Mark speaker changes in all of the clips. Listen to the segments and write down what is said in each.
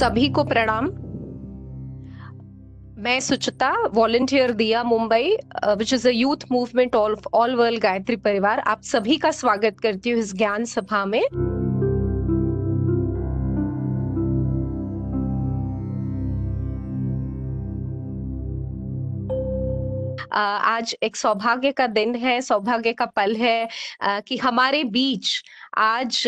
Speaker 1: सभी को प्रणाम। मैं सुचिता वॉलेंटियर दिया Mumbai which is a youth movement all all world Gayatri Pariwar. आप सभी का स्वागत करती हूँ इस ज्ञान सभा में। आज एक सौभाग्य का दिन है, सौभाग्य का पल है कि हमारे बीच आज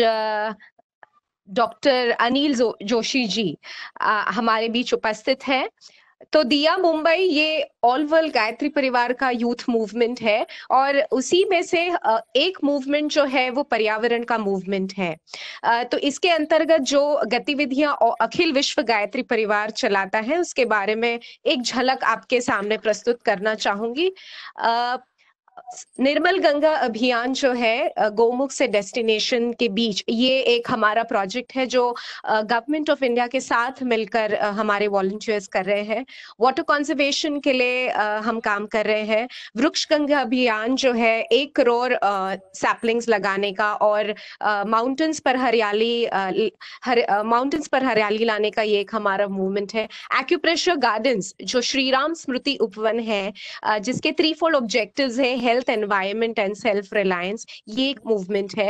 Speaker 1: डॉक्टर अनिल जोशी जी आ, हमारे बीच उपस्थित हैं। तो दिया मुंबई ये ऑल वर्ल्ड गायत्री परिवार का यूथ मूवमेंट है और उसी में से एक मूवमेंट जो है वो पर्यावरण का मूवमेंट है। तो इसके अंतर्गत जो गतिविधियाँ अखिल विश्व गायत्री परिवार चलाता है उसके बारे में एक झलक आपके सामने प्रस्तुत करना चाहूँगी। निर्मल गंगा अभियान जो है गोमुख से डेस्टिनेशन के बीच, ये एक हमारा प्रोजेक्ट है जो गवर्नमेंट ऑफ़ इंडिया के साथ मिलकर हमारे वॉलंटियर्स कर रहे हैं। वाटर कंजर्वेशन के लिए हम काम कर रहे हैं। वृक्ष गंगा अभियान जो है, एक करोड़ सैपलिंग्स लगाने का और माउंटेन्स पर हरियाली हर माउंटेन्स पर हरियाली लाने का ये एक हमारा मूवमेंट है। एक्यूप्रेशर गार्डन्स जो श्री राम स्मृति उपवन है जिसके थ्री फोल्ड ऑब्जेक्टिव है health environment and self reliance ये एक मूवमेंट है।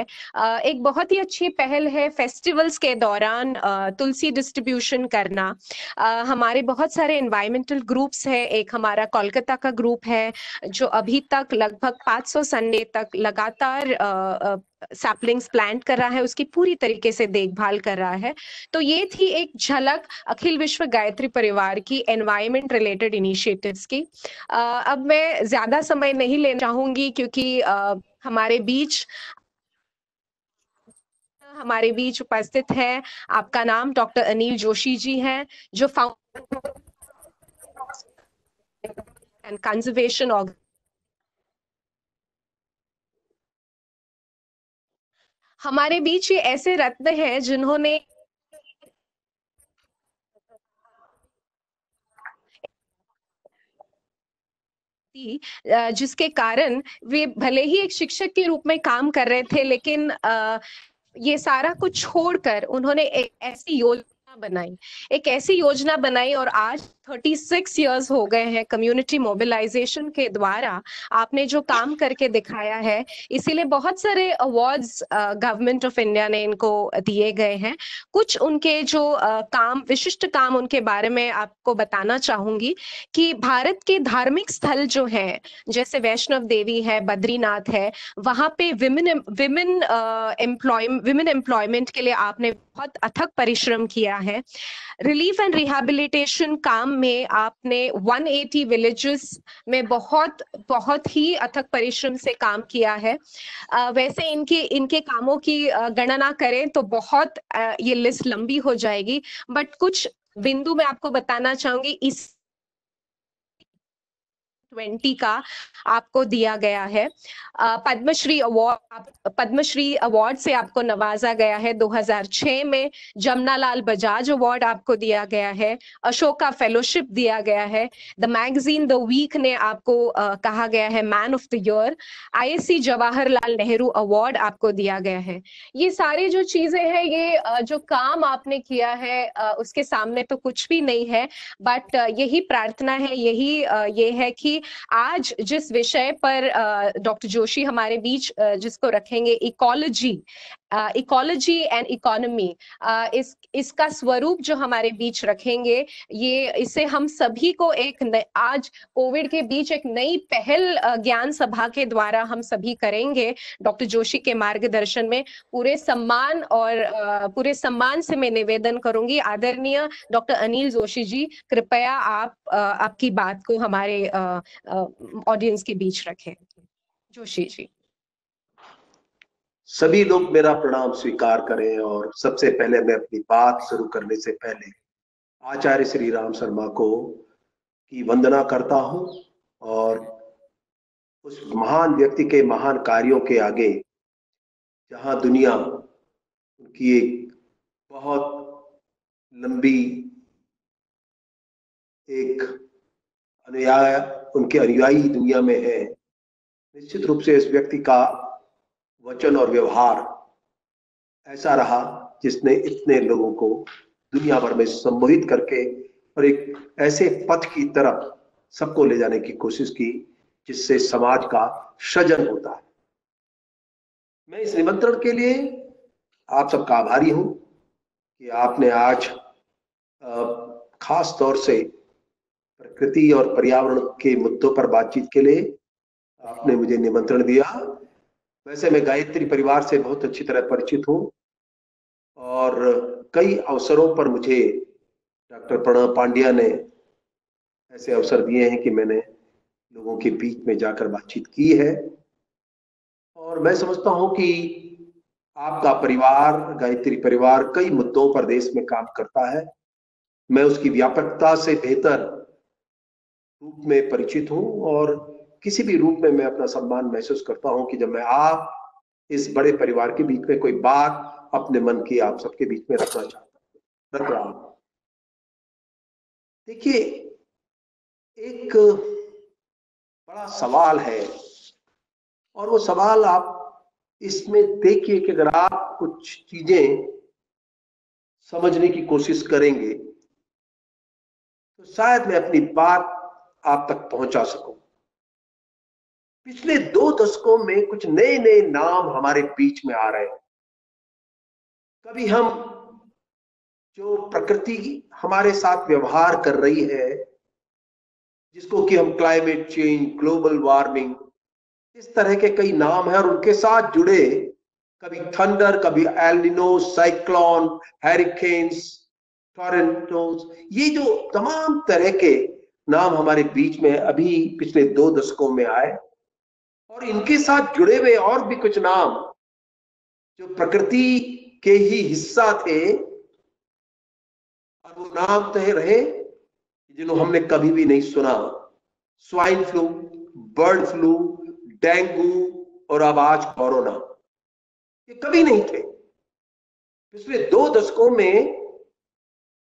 Speaker 1: एक बहुत ही अच्छी पहल है फेस्टिवल्स के दौरान तुलसी डिस्ट्रीब्यूशन करना। हमारे बहुत सारे एनवायरमेंटल ग्रुप्स है। एक हमारा कोलकाता का ग्रुप है, जो अभी तक लगभग 500 संडे तक लगातार सैपलिंग्स प्लांट कर रहा है, उसकी पूरी तरीके से देखभाल कर रहा है। तो ये थी एक झलक अखिल विश्व गायत्री परिवार की एनवायरमेंट रिलेटेड इनिशिएटिव्स की। अब मैं ज़्यादा समय नहीं लेना चाहूँगी क्योंकि हमारे बीच हमारे बीच उपस्थित है। आपका नाम डॉक्टर अनिल जोशी जी हैं, जो फाउंड एंड कंजर्वेशन ऑर्गन हमारे बीच ये ऐसे रत्न हैं जिन्होंने जिसके कारण वे भले ही एक शिक्षक के रूप में काम कर रहे थे, लेकिन ये सारा कुछ छोड़कर उन्होंने एक ऐसी योजना बनाई। एक ऐसी योजना बनाई और आज 36 इयर्स हो गए हैं कम्युनिटी मोबिलाइजेशन के द्वारा। आपने जो काम करके दिखाया है इसीलिए बहुत सारे अवार्ड्स गवर्नमेंट ऑफ़ इंडिया ने इनको दिए गए हैं। कुछ उनके जो uh, काम विशिष्ट काम उनके बारे में आपको बताना चाहूँगी कि भारत के धार्मिक स्थल जो हैं जैसे वैष्णव देवी है बद्रीनाथ है वहाँ पे women women employ women employment के लिए आपने बहुत अथक परिश्रम किया है। रिलीफ एंड रिहेबिलिटेशन काम में आपने 180 विलेजेस में बहुत बहुत ही अथक परिश्रम से काम किया है। वैसे इनके इनके कामों की गणना करें तो बहुत ये लिस्ट लंबी हो जाएगी। बट कुछ बिंदु मैं आपको बताना चाहूँगी, इस ट्वेंटी का आपको दिया गया है। पद्मश्री अवार्ड पद्मश्री अवार्ड से आपको नवाजा गया है 2006 में। जमनालाल बजाज अवार्ड आपको दिया गया है। अशोका फेलोशिप दिया गया है। द मैगजीन द वीक ने आपको uh, कहा गया है man of the year. ISC Jawaharlal Nehru award आपको दिया गया है। ये सारी जो चीज़ें हैं ये जो काम आपने किया है उसके सामने तो कुछ भी नहीं है बट यही प्रार्थना है यही ये है कि आज जिस विषय पर डॉक्टर जोशी हमारे बीच जिसको रखेंगे इकोलॉजी इकोलॉजी एंड इकोनॉमी इस इसका स्वरूप जो हमारे बीच रखेंगे ये इसे हम सभी को एक न, आज कोविड के बीच एक नई पहल ज्ञान सभा के द्वारा हम सभी करेंगे। डॉक्टर जोशी के मार्गदर्शन में पूरे सम्मान और पूरे सम्मान से मैं निवेदन करूँगी। आदरणीय डॉक्टर अनिल जोशी जी कृपया आप आपकी बात को हमारे ऑडियंस के बीच रखें। जोशी जी।
Speaker 2: सभी लोग मेरा प्रणाम स्वीकार करें और सबसे पहले मैं अपनी बात शुरू करने से पहले आचार्य श्री राम शर्मा को की वंदना करता हूँ और उस महान व्यक्ति के महान कार्यों के आगे जहाँ दुनिया उनकी एक बहुत लंबी एक अनुयाय, उनके अनुयायी दुनिया में है, निश्चित रूप से इस व्यक्ति का वचन और व्यवहार ऐसा रहा जिसने इतने लोगों को दुनिया भर में संबोधित करके और एक ऐसे पथ की तरफ़ सबको ले जाने की कोशिश की जिससे समाज का सृजन होता है। मैं इस निमंत्रण के लिए आप सबका आभारी हूँ कि आपने आज खास तौर से प्रकृति और पर्यावरण के मुद्दों पर बातचीत के लिए आपने मुझे निमंत्रण दिया। वैसे मैं गायत्री परिवार से बहुत अच्छी तरह परिचित हूँ और कई अवसरों पर मुझे डॉक्टर प्रणव पांड्या ने ऐसे अवसर दिए हैं कि मैंने लोगों के बीच में जाकर बातचीत की है। और मैं समझता हूँ कि आपका परिवार, गायत्री परिवार कई मुद्दों पर देश में काम करता है। मैं उसकी व्यापकता से बेहतर रूप में परिचित हूँ और किसी भी रूप में मैं अपना सम्मान महसूस करता हूँ कि जब मैं आप इस बड़े परिवार के बीच में कोई बात अपने मन की आप सबके बीच में रखना चाहता रख रहा हूँ। देखिए, एक बड़ा सवाल है, और वो सवाल आप इसमें देखिए कि अगर आप कुछ चीज़ें समझने की कोशिश करेंगे तो शायद मैं अपनी बात आप तक पहुँचा सकूँ। पिछले दो दशकों में कुछ नए नए नाम हमारे बीच में आ रहे हैं। कभी हम जो प्रकृति हमारे साथ व्यवहार कर रही है, जिसको कि हम क्लाइमेट चेंज ग्लोबल वार्मिंग इस तरह के कई नाम हैं और उनके साथ जुड़े, कभी थंडर कभी एलिनो साइक्लोन हैरिकेन्स टोरेंटोस ये जो तमाम तरह के नाम हमारे बीच में अभी पिछले दो दशकों में आए और इनके साथ जुड़े हुए और भी कुछ नाम जो प्रकृति के ही हिस्सा थे, और वो नाम तो रहे जिन्हों हमने कभी भी नहीं सुना। Swine flu, bird flu, dengue और अब आज कोरोना, ये कभी नहीं थे। पिछले दो दशकों में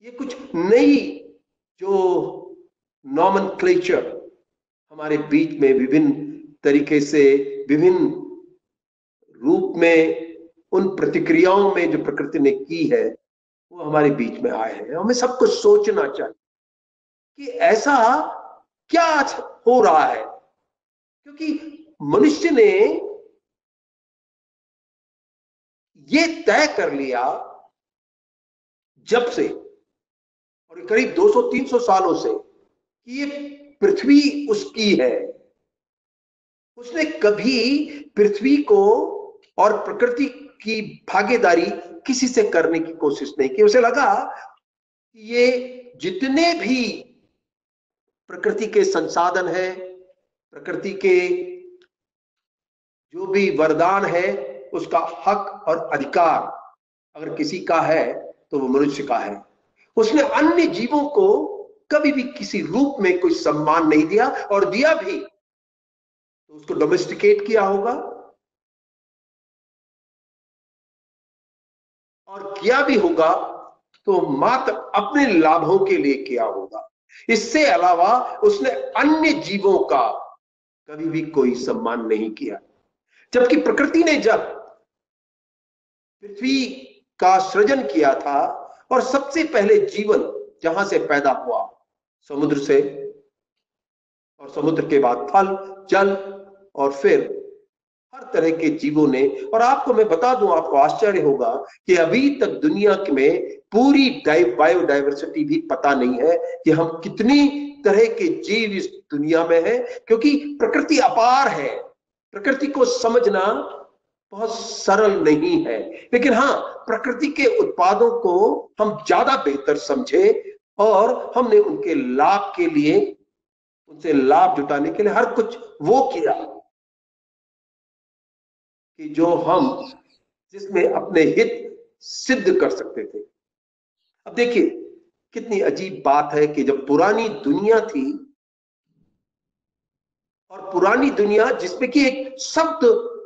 Speaker 2: ये कुछ नई जो नॉमन हमारे बीच में विभिन्न तरीके से विभिन्न रूप में, उन प्रतिक्रियाओं में जो प्रकृति ने की है, वो हमारे बीच में आए हैं। हमें सब कुछ सोचना चाहिए कि ऐसा क्या हो रहा है। क्योंकि मनुष्य ने ये तय कर लिया जब से और करीब 200-300 सालों से कि ये पृथ्वी उसकी है। उसने कभी पृथ्वी को और प्रकृति की भागीदारी किसी से करने की कोशिश नहीं की। उसे लगा ये जितने भी प्रकृति के संसाधन है, प्रकृति के जो भी वरदान है, उसका हक और अधिकार अगर किसी का है तो वो मनुष्य का है। उसने अन्य जीवों को कभी भी किसी रूप में कोई सम्मान नहीं दिया और दिया भी उसको डोमेस्टिकेट किया होगा और किया भी होगा तो मात्र अपने लाभों के लिए किया होगा। इससे अलावा उसने अन्य जीवों का कभी भी कोई सम्मान नहीं किया। जबकि प्रकृति ने जब पृथ्वी का सृजन किया था और सबसे पहले जीवन जहाँ से पैदा हुआ, समुद्र से, और समुद्र के बाद फल, जल और फिर हर तरह के जीवों ने, और आपको मैं बता दूँ, आपको आश्चर्य होगा कि अभी तक दुनिया में पूरी बायोडाइवर्सिटी भी पता नहीं है कि हम कितनी तरह के जीव इस दुनिया में है, क्योंकि प्रकृति अपार है। प्रकृति को समझना बहुत सरल नहीं है। लेकिन हाँ प्रकृति के उत्पादों को हम ज़्यादा बेहतर समझे, और हमने उनके लाभ के लिए, उनसे लाभ जुटाने के लिए हर कुछ वो किया। कि जो हम जिसमें अपने हित सिद्ध कर सकते थे। अब देखिए, कितनी अजीब बात है कि जब पुरानी दुनिया थी और पुरानी दुनिया जिसमें कि एक शब्द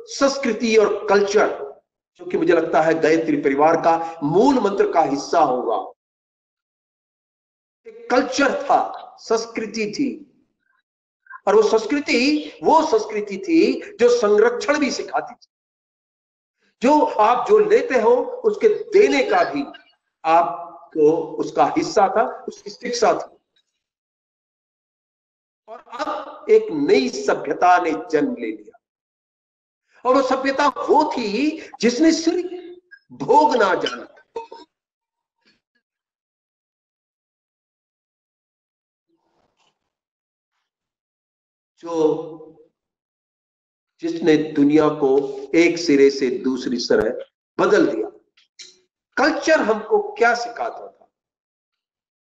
Speaker 2: संस्कृति और कल्चर, जो कि मुझे लगता है गायत्री परिवार का मूल मंत्र का हिस्सा होगा। एक कल्चर था, संस्कृति थी। और वो संस्कृति वो संस्कृति थी जो संरक्षण भी सिखाती थी। जो आप जो लेते हो, उसके देने का भी आप को उसका हिस्सा था, उसकी शिक्षा थी। और अब एक नई सभ्यता ने जन्म ले लिया। और वो सभ्यता वो थी जिसने सिर्फ़ भोग ना जाना। जो जिसने दुनिया को एक सिरे से दूसरी तरह बदल दिया। कल्चर हमको क्या सिखाता था?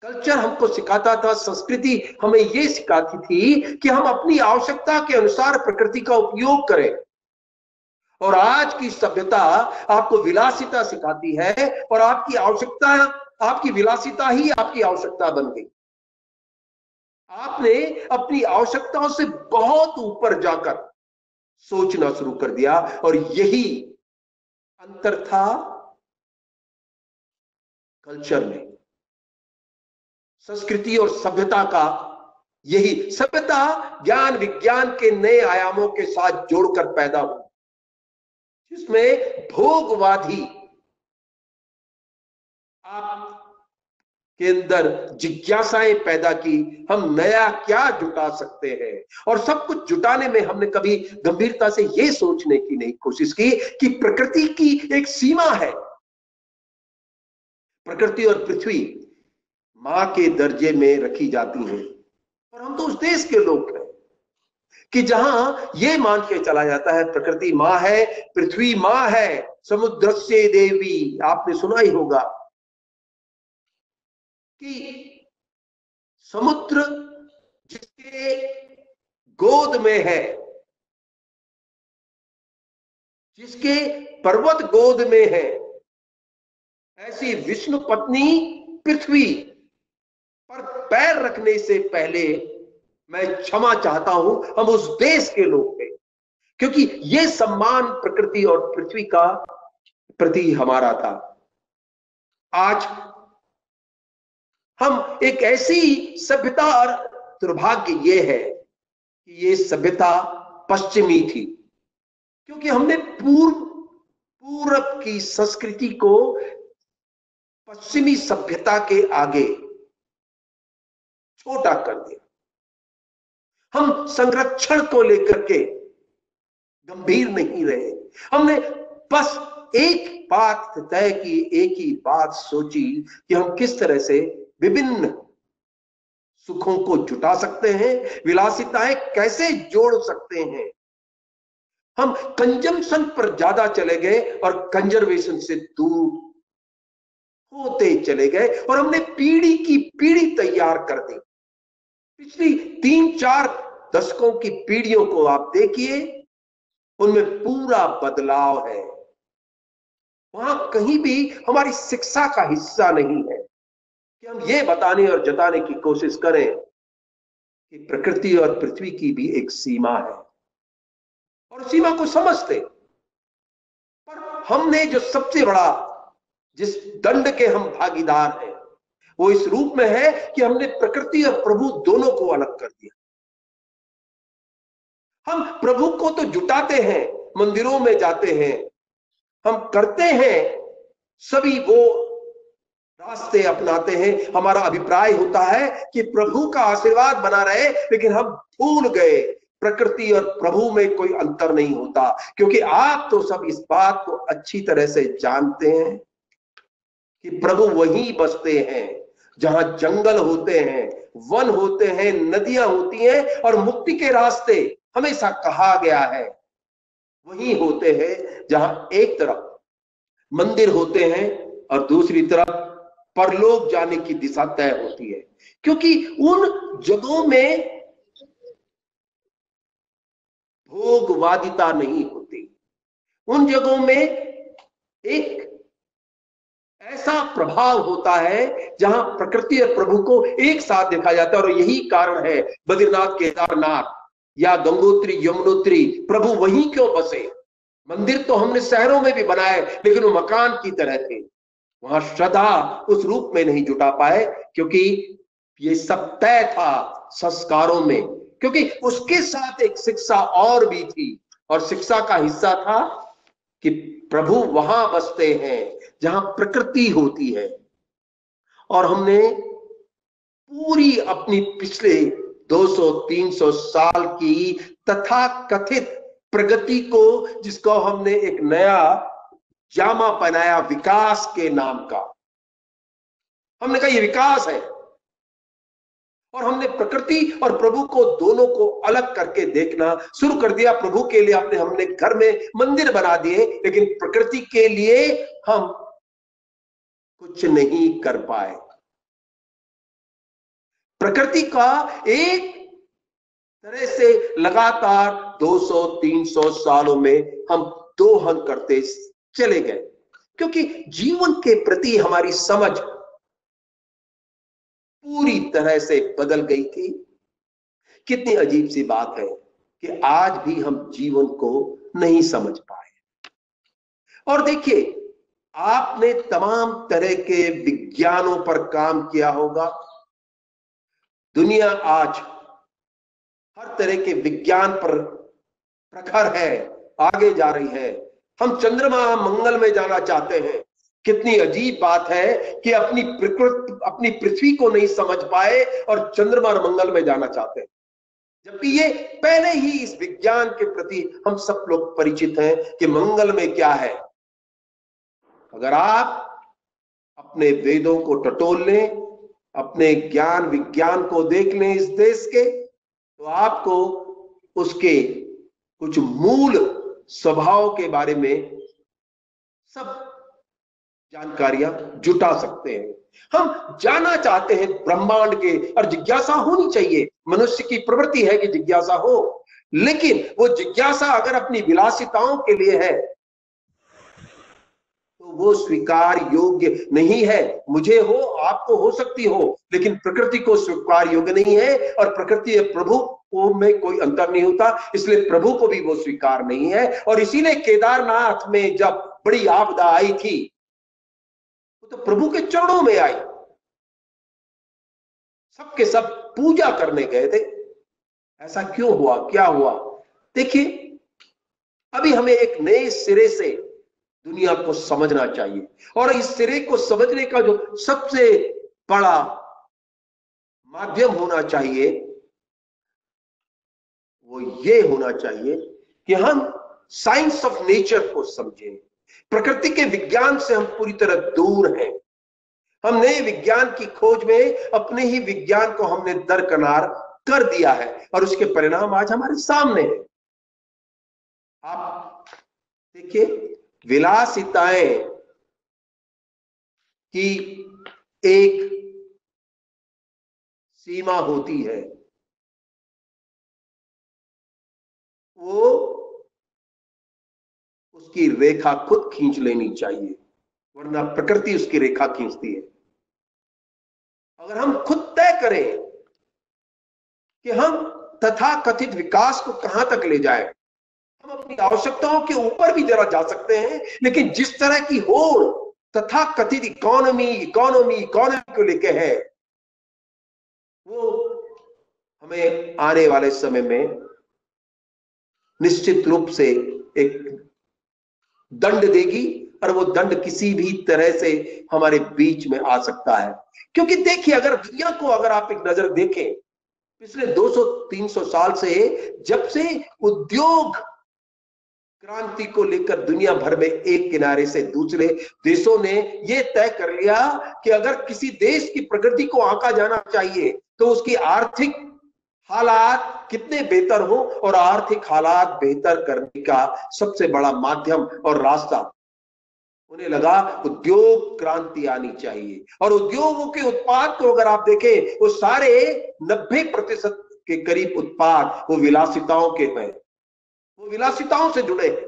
Speaker 2: कल्चर हमको सिखाता था, संस्कृति हमें यह सिखाती थी कि हम अपनी आवश्यकता के अनुसार प्रकृति का उपयोग करें। और आज की सभ्यता आपको विलासिता सिखाती है और आपकी आवश्यकता, आपकी विलासिता ही आपकी आवश्यकता बन गई। आपने अपनी आवश्यकताओं से बहुत ऊपर जाकर सोचना शुरू कर दिया और यही अंतर था कल्चर में। संस्कृति और सभ्यता का यही, सभ्यता ज्ञान विज्ञान के नए आयामों के साथ जोड़कर पैदा हुई, जिसमें भोगवादी आप के अंदर जिज्ञासाएँ पैदा की, हम नया क्या जुटा सकते हैं? और सब कुछ जुटाने में हमने कभी गंभीरता से यह सोचने की नहीं कोशिश की कि प्रकृति की एक सीमा है। प्रकृति और पृथ्वी माँ के दर्जे में रखी जाती हैं। और हम तो उस देश के लोग हैं कि जहाँ ये मान के चला जाता है, प्रकृति माँ है, पृथ्वी माँ है, समुद्र से देवी, आपने सुना ही होगा। कि समुद्र जिसके गोद में है, जिसके पर्वत गोद में है, ऐसी विष्णु पत्नी पृथ्वी पर पैर रखने से पहले मैं क्षमा चाहता हूँ, हम उस देश के लोग हैं। क्योंकि यह सम्मान प्रकृति और पृथ्वी का प्रति हमारा था। आज हम एक ऐसी सभ्यता और दुर्भाग्य ये है कि ये सभ्यता पश्चिमी थी। क्योंकि हमने पूर्व, पूरब की संस्कृति को पश्चिमी सभ्यता के आगे छोटा कर दिया। हम संरक्षण को लेकर के गंभीर नहीं रहे। हमने बस एक बात तय की, एक ही बात सोची कि हम किस तरह से विभिन्न सुखों को जुटा सकते हैं, विलासिताएँ कैसे जोड़ सकते हैं? हम कंजम्पशन पर ज़्यादा चले गए और कंजर्वेशन से दूर होते चले गए और हमने पीढ़ी की पीढ़ी तैयार कर दी। पिछली तीन चार दशकों की पीढ़ियों को आप देखिए, उनमें पूरा बदलाव है। वहाँ कहीं भी हमारी शिक्षा का हिस्सा नहीं है। कि हम ये बताने और जताने की कोशिश करें कि प्रकृति और पृथ्वी की भी एक सीमा है। और सीमा को समझते। पर हमने जो सबसे बड़ा, जिस दंड के हम भागीदार हैं, वो इस रूप में है कि हमने प्रकृति और प्रभु दोनों को अलग कर दिया। हम प्रभु को तो जुटाते हैं, मंदिरों में जाते हैं। हम करते हैं, सभी वो रास्ते अपनाते हैं। हमारा अभिप्राय होता है कि प्रभु का आशीर्वाद बना रहे, लेकिन हम भूल गए। प्रकृति और प्रभु में कोई अंतर नहीं होता, क्योंकि आप तो सब इस बात को अच्छी तरह से जानते हैं कि प्रभु वही बसते हैं, जहाँ जंगल होते हैं, वन होते हैं, नदियाँ होती हैं और मुक्ति के रास्ते हमेशा कहा गया है। वही होते हैं, जहाँ एक तरफ़ मंदिर होते हैं और दूसरी तरफ़ परलोक जाने की दिशा तय होती है। क्योंकि उन जगहों में भोगवादिता नहीं होती। उन जगहों में एक ऐसा प्रभाव होता है जहाँ प्रकृति और प्रभु को एक साथ देखा जाता है और यही कारण है बद्रीनाथ, केदारनाथ या गंगोत्री, यमुनोत्री, प्रभु वहीं क्यों बसे? मंदिर तो हमने शहरों में भी बनाए, लेकिन वो मकान की तरह थे। वहाँ श्रद्धा उस रूप में नहीं जुटा पाए, क्योंकि ये सब तय था संस्कारों में। क्योंकि उसके साथ एक शिक्षा और भी थी, और शिक्षा का हिस्सा था कि प्रभु वहाँ बसते हैं, जहाँ प्रकृति होती है। और हमने पूरी अपनी पिछले 200-300 साल की तथा कथित प्रगति को, जिसको हमने एक नया जामा पहनाया विकास के नाम का। हमने कहा, ये विकास है। और हमने प्रकृति और प्रभु को दोनों को अलग करके देखना शुरू कर दिया। प्रभु के लिए अपने हमने घर में मंदिर बना दिए, लेकिन प्रकृति के लिए हम कुछ नहीं कर पाए। प्रकृति का एक तरह से लगातार 200-300 सालों में हम दोहन करते चले गए। क्योंकि जीवन के प्रति हमारी समझ पूरी तरह से बदल गई थी। कितनी अजीब सी बात है कि आज भी हम जीवन को नहीं समझ पाए। और देखिए, आपने तमाम तरह के विज्ञानों पर काम किया होगा। दुनिया आज हर तरह के विज्ञान पर प्रखर है, आगे जा रही है। हम चंद्रमा मंगल में जाना चाहते हैं। कितनी अजीब बात है कि अपनी प्रकृति, अपनी पृथ्वी को नहीं समझ पाए और चंद्रमा और मंगल में जाना चाहते हैं। जबकि ये पहले ही इस विज्ञान के प्रति हम सब लोग परिचित हैं कि मंगल में क्या है। अगर आप अपने वेदों को टटोल लें, अपने ज्ञान विज्ञान को देख लें इस देश के तो आपको उसके कुछ मूल स्वभाव के बारे में सब जानकारियाँ जुटा सकते हैं। हम जाना चाहते हैं ब्रह्मांड के और जिज्ञासा होनी चाहिए। मनुष्य की प्रवृत्ति है कि जिज्ञासा हो, लेकिन वो जिज्ञासा अगर अपनी विलासिताओं के लिए है वो स्वीकार योग्य नहीं है। मुझे हो, आपको हो सकती हो, लेकिन प्रकृति को स्वीकार योग्य नहीं है और प्रकृति प्रभु को में कोई अंतर नहीं होता, इसलिए प्रभु को भी वो स्वीकार नहीं है। और इसीलिए केदारनाथ में जब बड़ी आपदा आई थी तो प्रभु के चरणों में आई। सबके सब पूजा करने गए थे। ऐसा क्यों हुआ? क्या हुआ? देखिए, अभी हमें एक नए सिरे से दुनिया को समझना चाहिए। और इस सिरे को समझने का जो सबसे बड़ा माध्यम होना चाहिए, वो ये होना चाहिए कि हम साइंस ऑफ़ नेचर को समझें। प्रकृति के विज्ञान से हम पूरी तरह दूर हैं। हम नए विज्ञान की खोज में अपने ही विज्ञान को हमने दरकनार कर दिया है और उसके परिणाम आज हमारे सामने है। आप देखिए विलासिताएँ की एक सीमा होती है। वो उसकी रेखा खुद खींच लेनी चाहिए, वरना प्रकृति उसकी रेखा खींचती है। अगर हम खुद तय करें कि हम तथा कथित विकास को कहाँ तक ले जाए हम अपनी आवश्यकताओं के ऊपर भी जरा जा सकते हैं, लेकिन जिस तरह की होड़ तथा कथित इकोनॉमी इकोनॉमी इकोनॉमी को लेके है, वो हमें आने वाले समय में निश्चित रूप से एक दंड देगी और वो दंड किसी भी तरह से हमारे बीच में आ सकता है। क्योंकि देखिए, अगर दुनिया को अगर आप एक नज़र देखें, पिछले 200-300 साल से जब से उद्योग क्रांति को लेकर दुनिया भर में एक किनारे से दूसरे देशों ने यह तय कर लिया कि अगर किसी देश की प्रगति को आंका जाना चाहिए तो उसकी आर्थिक हालात कितने बेहतर हो और आर्थिक हालात बेहतर करने का सबसे बड़ा माध्यम और रास्ता। उन्हें लगा उद्योग क्रांति आनी चाहिए और उद्योगों के उत्पाद को अगर आप देखें, वो सारे 90 प्रतिशत के करीब उत्पाद, वो विलासिताओं के हैं। वो विलासिताओं से जुड़े हैं।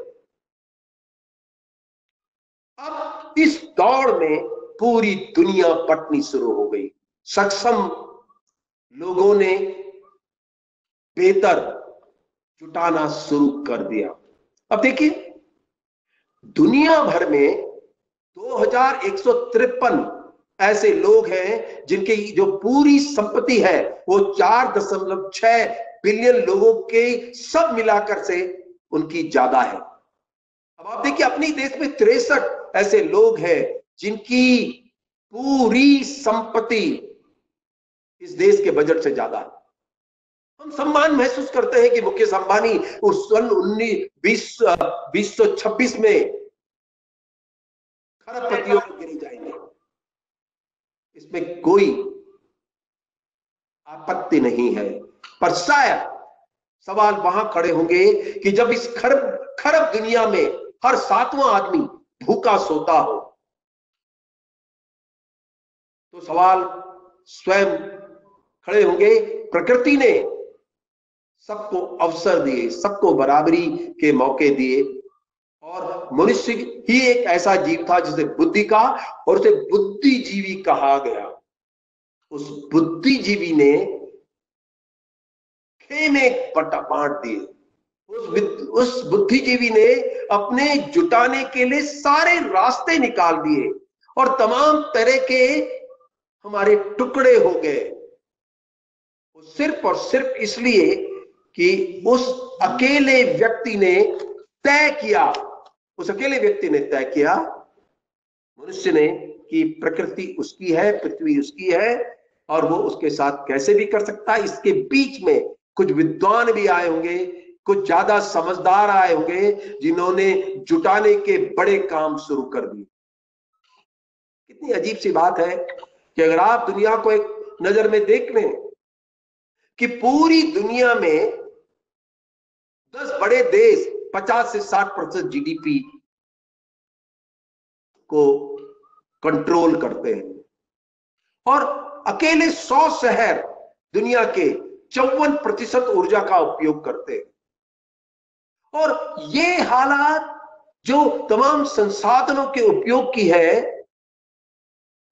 Speaker 2: अब इस दौड़ में पूरी दुनिया पटनी शुरू हो गई। सक्षम लोगों ने बेहतर जुटाना शुरू कर दिया। अब देखिए, दुनिया भर में दो हज़ार एक सौ तिरपन ऐसे लोग हैं जिनके जो पूरी संपत्ति है, वो चार दशमलव छह बिलियन लोगों के सब मिलाकर से उनकी ज़्यादा है। अब आप देखिए, अपने देश में तिरसठ ऐसे लोग हैं जिनकी पूरी संपत्ति इस देश के बजट से ज़्यादा है। हम सम्मान महसूस करते हैं कि मुकेश अंबानी उस सन उन्नीस, बीस बीस सौ छब्बीस में खरबपतियों में गिरे जाएँगे। इसमें कोई आपत्ति नहीं है। पर शायद सवाल वहाँ खड़े होंगे कि जब इस खरब खरब दुनिया में हर सातवां आदमी भूखा सोता हो तो सवाल स्वयं खड़े होंगे। प्रकृति ने सबको अवसर दिए, सबको बराबरी के मौके दिए। और मनुष्य ही एक ऐसा जीव था जिसे बुद्धि का और उसे बुद्धिजीवी कहा गया। उस बुद्धिजीवी ने खेमे पटा बांट दिए। उस उस बुद्धिजीवी ने अपने जुटाने के लिए सारे रास्ते निकाल दिए और तमाम तरह के हमारे टुकड़े हो गए। सिर्फ़ और सिर्फ़ इसलिए कि उस अकेले व्यक्ति ने तय किया, उस अकेले व्यक्ति ने तय किया, मनुष्य ने कि प्रकृति उसकी है, पृथ्वी उसकी है और वो उसके साथ कैसे भी कर सकता है, इसके बीच में कुछ विद्वान भी आए होंगे, कुछ ज़्यादा समझदार आए होंगे, जिन्होंने जुटाने के बड़े काम शुरू कर दिए। कितनी अजीब सी बात है कि अगर आप दुनिया को एक नज़र में देख लें कि पूरी दुनिया में दस बड़े देश 50 से 60 प्रतिशत जीडीपी को कंट्रोल करते हैं। और अकेले सौ शहर दुनिया के चौवन प्रतिशत ऊर्जा का उपयोग करते और ये हालात जो तमाम संसाधनों के उपयोग की है,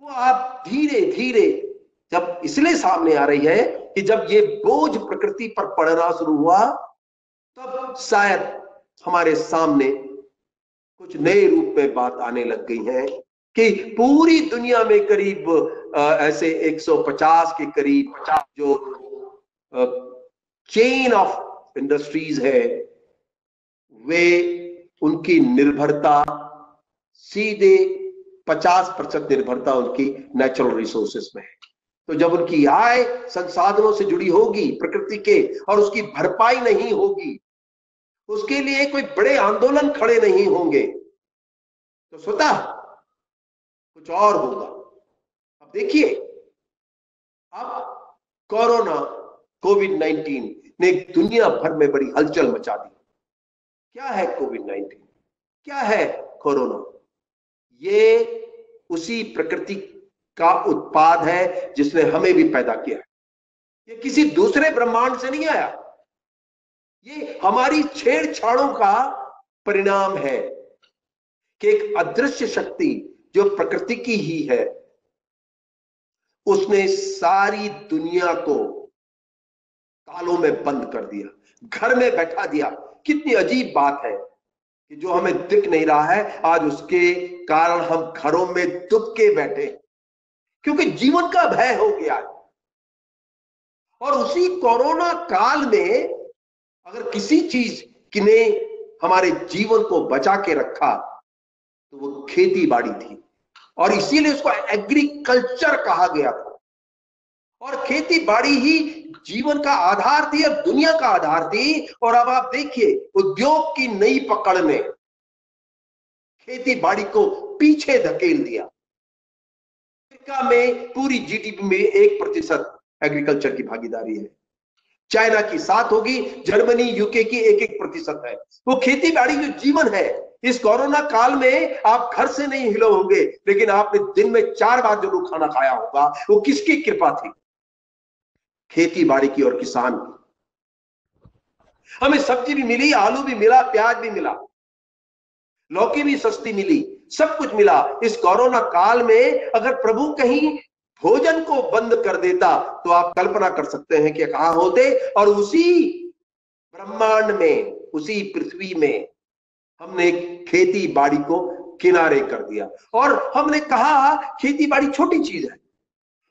Speaker 2: वो आप धीरे धीरे जब इसलिए सामने आ रही है कि जब ये बोझ प्रकृति पर पड़ना शुरू हुआ, तब शायद हमारे सामने कुछ नए रूप में बात आने लग गई है कि पूरी दुनिया में करीब ऐसे 150 के करीब जो चेन ऑफ़ इंडस्ट्रीज़ है, वे उनकी निर्भरता, सीधे 50 प्रतिशत निर्भरता उनकी नेचुरल रिसोर्सेस में है। तो जब उनकी आय संसाधनों से जुड़ी होगी, प्रकृति के, और उसकी भरपाई नहीं होगी, उसके लिए कोई बड़े आंदोलन खड़े नहीं होंगे तो स्वतः कुछ और होगा। अब देखिए, अब कोरोना कोविड 19 ने दुनिया भर में बड़ी हलचल मचा दी। क्या है कोविड 19 क्या है कोरोना? ये उसी प्रकृति का उत्पाद है जिसने हमें भी पैदा किया ये किसी दूसरे ब्रह्मांड से नहीं आया। ये हमारी छेड़छाड़ों का परिणाम है कि एक अदृश्य शक्ति जो प्रकृति की ही है, उसने सारी दुनिया को तालों में बंद कर दिया, घर में बैठा दिया। कितनी अजीब बात है कि जो हमें दिख नहीं रहा है, आज उसके कारण हम घरों में दुब के बैठे क्योंकि जीवन का भय हो गया है। और उसी कोरोना काल में अगर किसी चीज़ ने हमारे जीवन को बचा के रखा तो वो खेती बाड़ी थी। और इसीलिए उसको एग्रीकल्चर कहा गया था। और खेती बाड़ी ही जीवन का आधार थी और दुनिया का आधार थी। और अब आप देखिए, उद्योग की नई पकड़ ने खेती बाड़ी को पीछे धकेल दिया। अमेरिका में पूरी जीडीपी में एक प्रतिशत एग्रीकल्चर की भागीदारी है। चाइना की सात होगी जर्मनी यूके की एक एक प्रतिशत है। वो खेती बाड़ी जो जीवन है, इस कोरोना काल में आप घर से नहीं हिलो होंगे, लेकिन आपने दिन में चार बार ज़रूर खाना खाया होगा, वो किसकी कृपा थी? खेती बाड़ी की और किसान की। हमें सब्ज़ी भी मिली, आलू भी मिला, प्याज भी मिला। लौकी भी सस्ती मिली, सब कुछ मिला। इस कोरोना काल में अगर प्रभु कहीं भोजन को बंद कर देता तो आप कल्पना कर सकते हैं कि कहा होते। और उसी ब्रह्मांड में, उसी पृथ्वी में हमने खेती बाड़ी को किनारे कर दिया। और हमने कहा, खेती बाड़ी छोटी चीज़ है।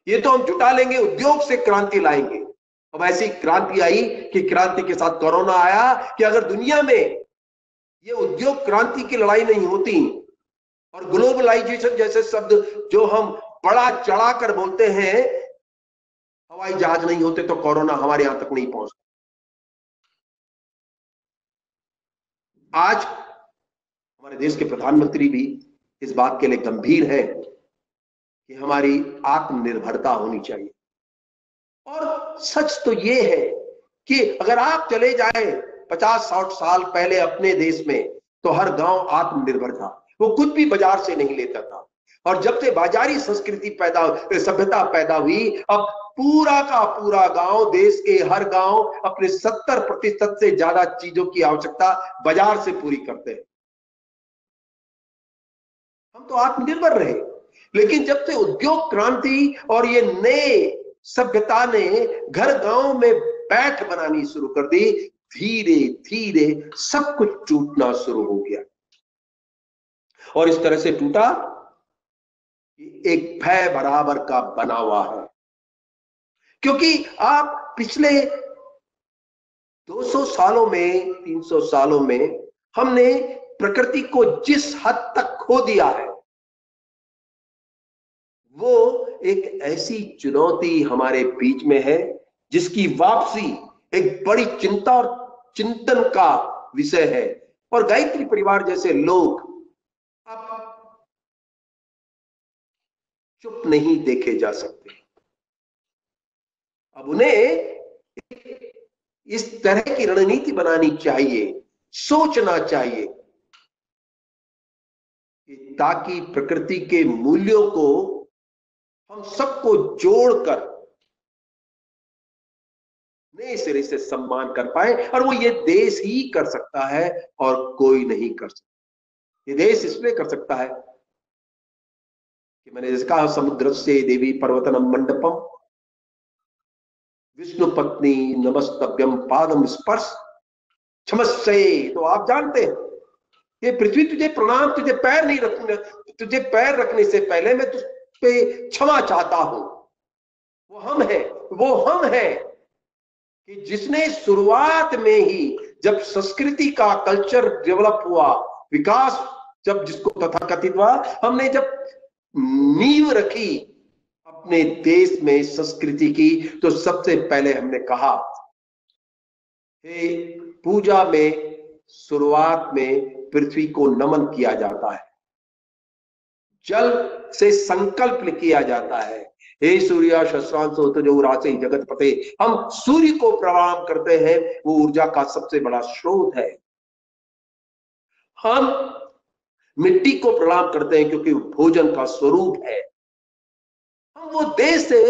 Speaker 2: ये तो हम जुटा लेंगे, उद्योग से क्रांति लाएँगे। अब ऐसी क्रांति आई कि क्रांति के साथ कोरोना आया कि अगर दुनिया में ये उद्योग क्रांति की लड़ाई नहीं होती और ग्लोबलाइजेशन जैसे शब्द जो हम बड़ा चढ़ाकर बोलते हैं, हवाई जहाज़ नहीं होते तो कोरोना हमारे यहाँ तक नहीं पहुँचता आज हमारे देश के प्रधानमंत्री भी इस बात के लिए गंभीर है कि हमारी आत्मनिर्भरता होनी चाहिए। और सच तो ये है कि अगर आप चले जाए पचास साठ साल पहले अपने देश में तो हर गाँव आत्मनिर्भर था। वो कुछ भी बाज़ार से नहीं लेता था। और जब से बाजारी संस्कृति पैदा, सभ्यता पैदा हुई, अब पूरा का पूरा गाँव, देश के हर गाँव अपने सत्तर प्रतिशत से ज़्यादा चीज़ों की आवश्यकता बाज़ार से पूरी करते हैं। हम तो आत्मनिर्भर रहे। लेकिन जब से उद्योग क्रांति और ये नए सभ्यता ने घर गाँव में बैठ बनानी शुरू कर दी, धीरे धीरे सब कुछ टूटना शुरू हो गया। और इस तरह से टूटा एक भय बराबर का बना हुआ है। क्योंकि आप पिछले 200 सालों में 300 सालों में हमने प्रकृति को जिस हद तक खो दिया है वो एक ऐसी चुनौती हमारे बीच में है, जिसकी वापसी एक बड़ी चिंता और चिंतन का विषय है। और गायत्री परिवार जैसे लोग अब चुप नहीं देखे जा सकते। अब उन्हें इस तरह की रणनीति बनानी चाहिए, सोचना चाहिए ताकि प्रकृति के मूल्यों को हम सबको जोड़कर नए सिरे से सम्मान कर पाए और वो ये देश ही कर सकता है और कोई नहीं कर सकता। ये देश इसलिए कर सकता है कि मैंने जैसे कहा समुद्र से देवी पर्वतनम मंडपम, विष्णु पत्नी नमस्तव्यम पादम स्पर्श क्षमस्से तो आप जानते हैं, ये पृथ्वी तुझे प्रणाम, तुझे पैर नहीं रखने तुझे पैर रखने से पहले मैं तुझ पे क्षमा चाहता हूँ। वो हम है, वो हम है कि जिसने शुरुआत में ही जब संस्कृति का कल्चर डेवलप हुआ, विकास जब जिसको तथा कथित हुआ, हमने जब नींव रखी अपने देश में संस्कृति की तो सबसे पहले हमने कहा, हे पूजा में, शुरुआत में पृथ्वी को नमन किया जाता है। जल से संकल्प किया जाता है। हे सूर्य शस्त्रांश जो उरासे जगत पते, हम सूर्य को प्रणाम करते हैं, वो ऊर्जा का सबसे बड़ा स्रोत है। हम मिट्टी को प्रणाम करते हैं क्योंकि भोजन का स्वरूप है। हम वो देश से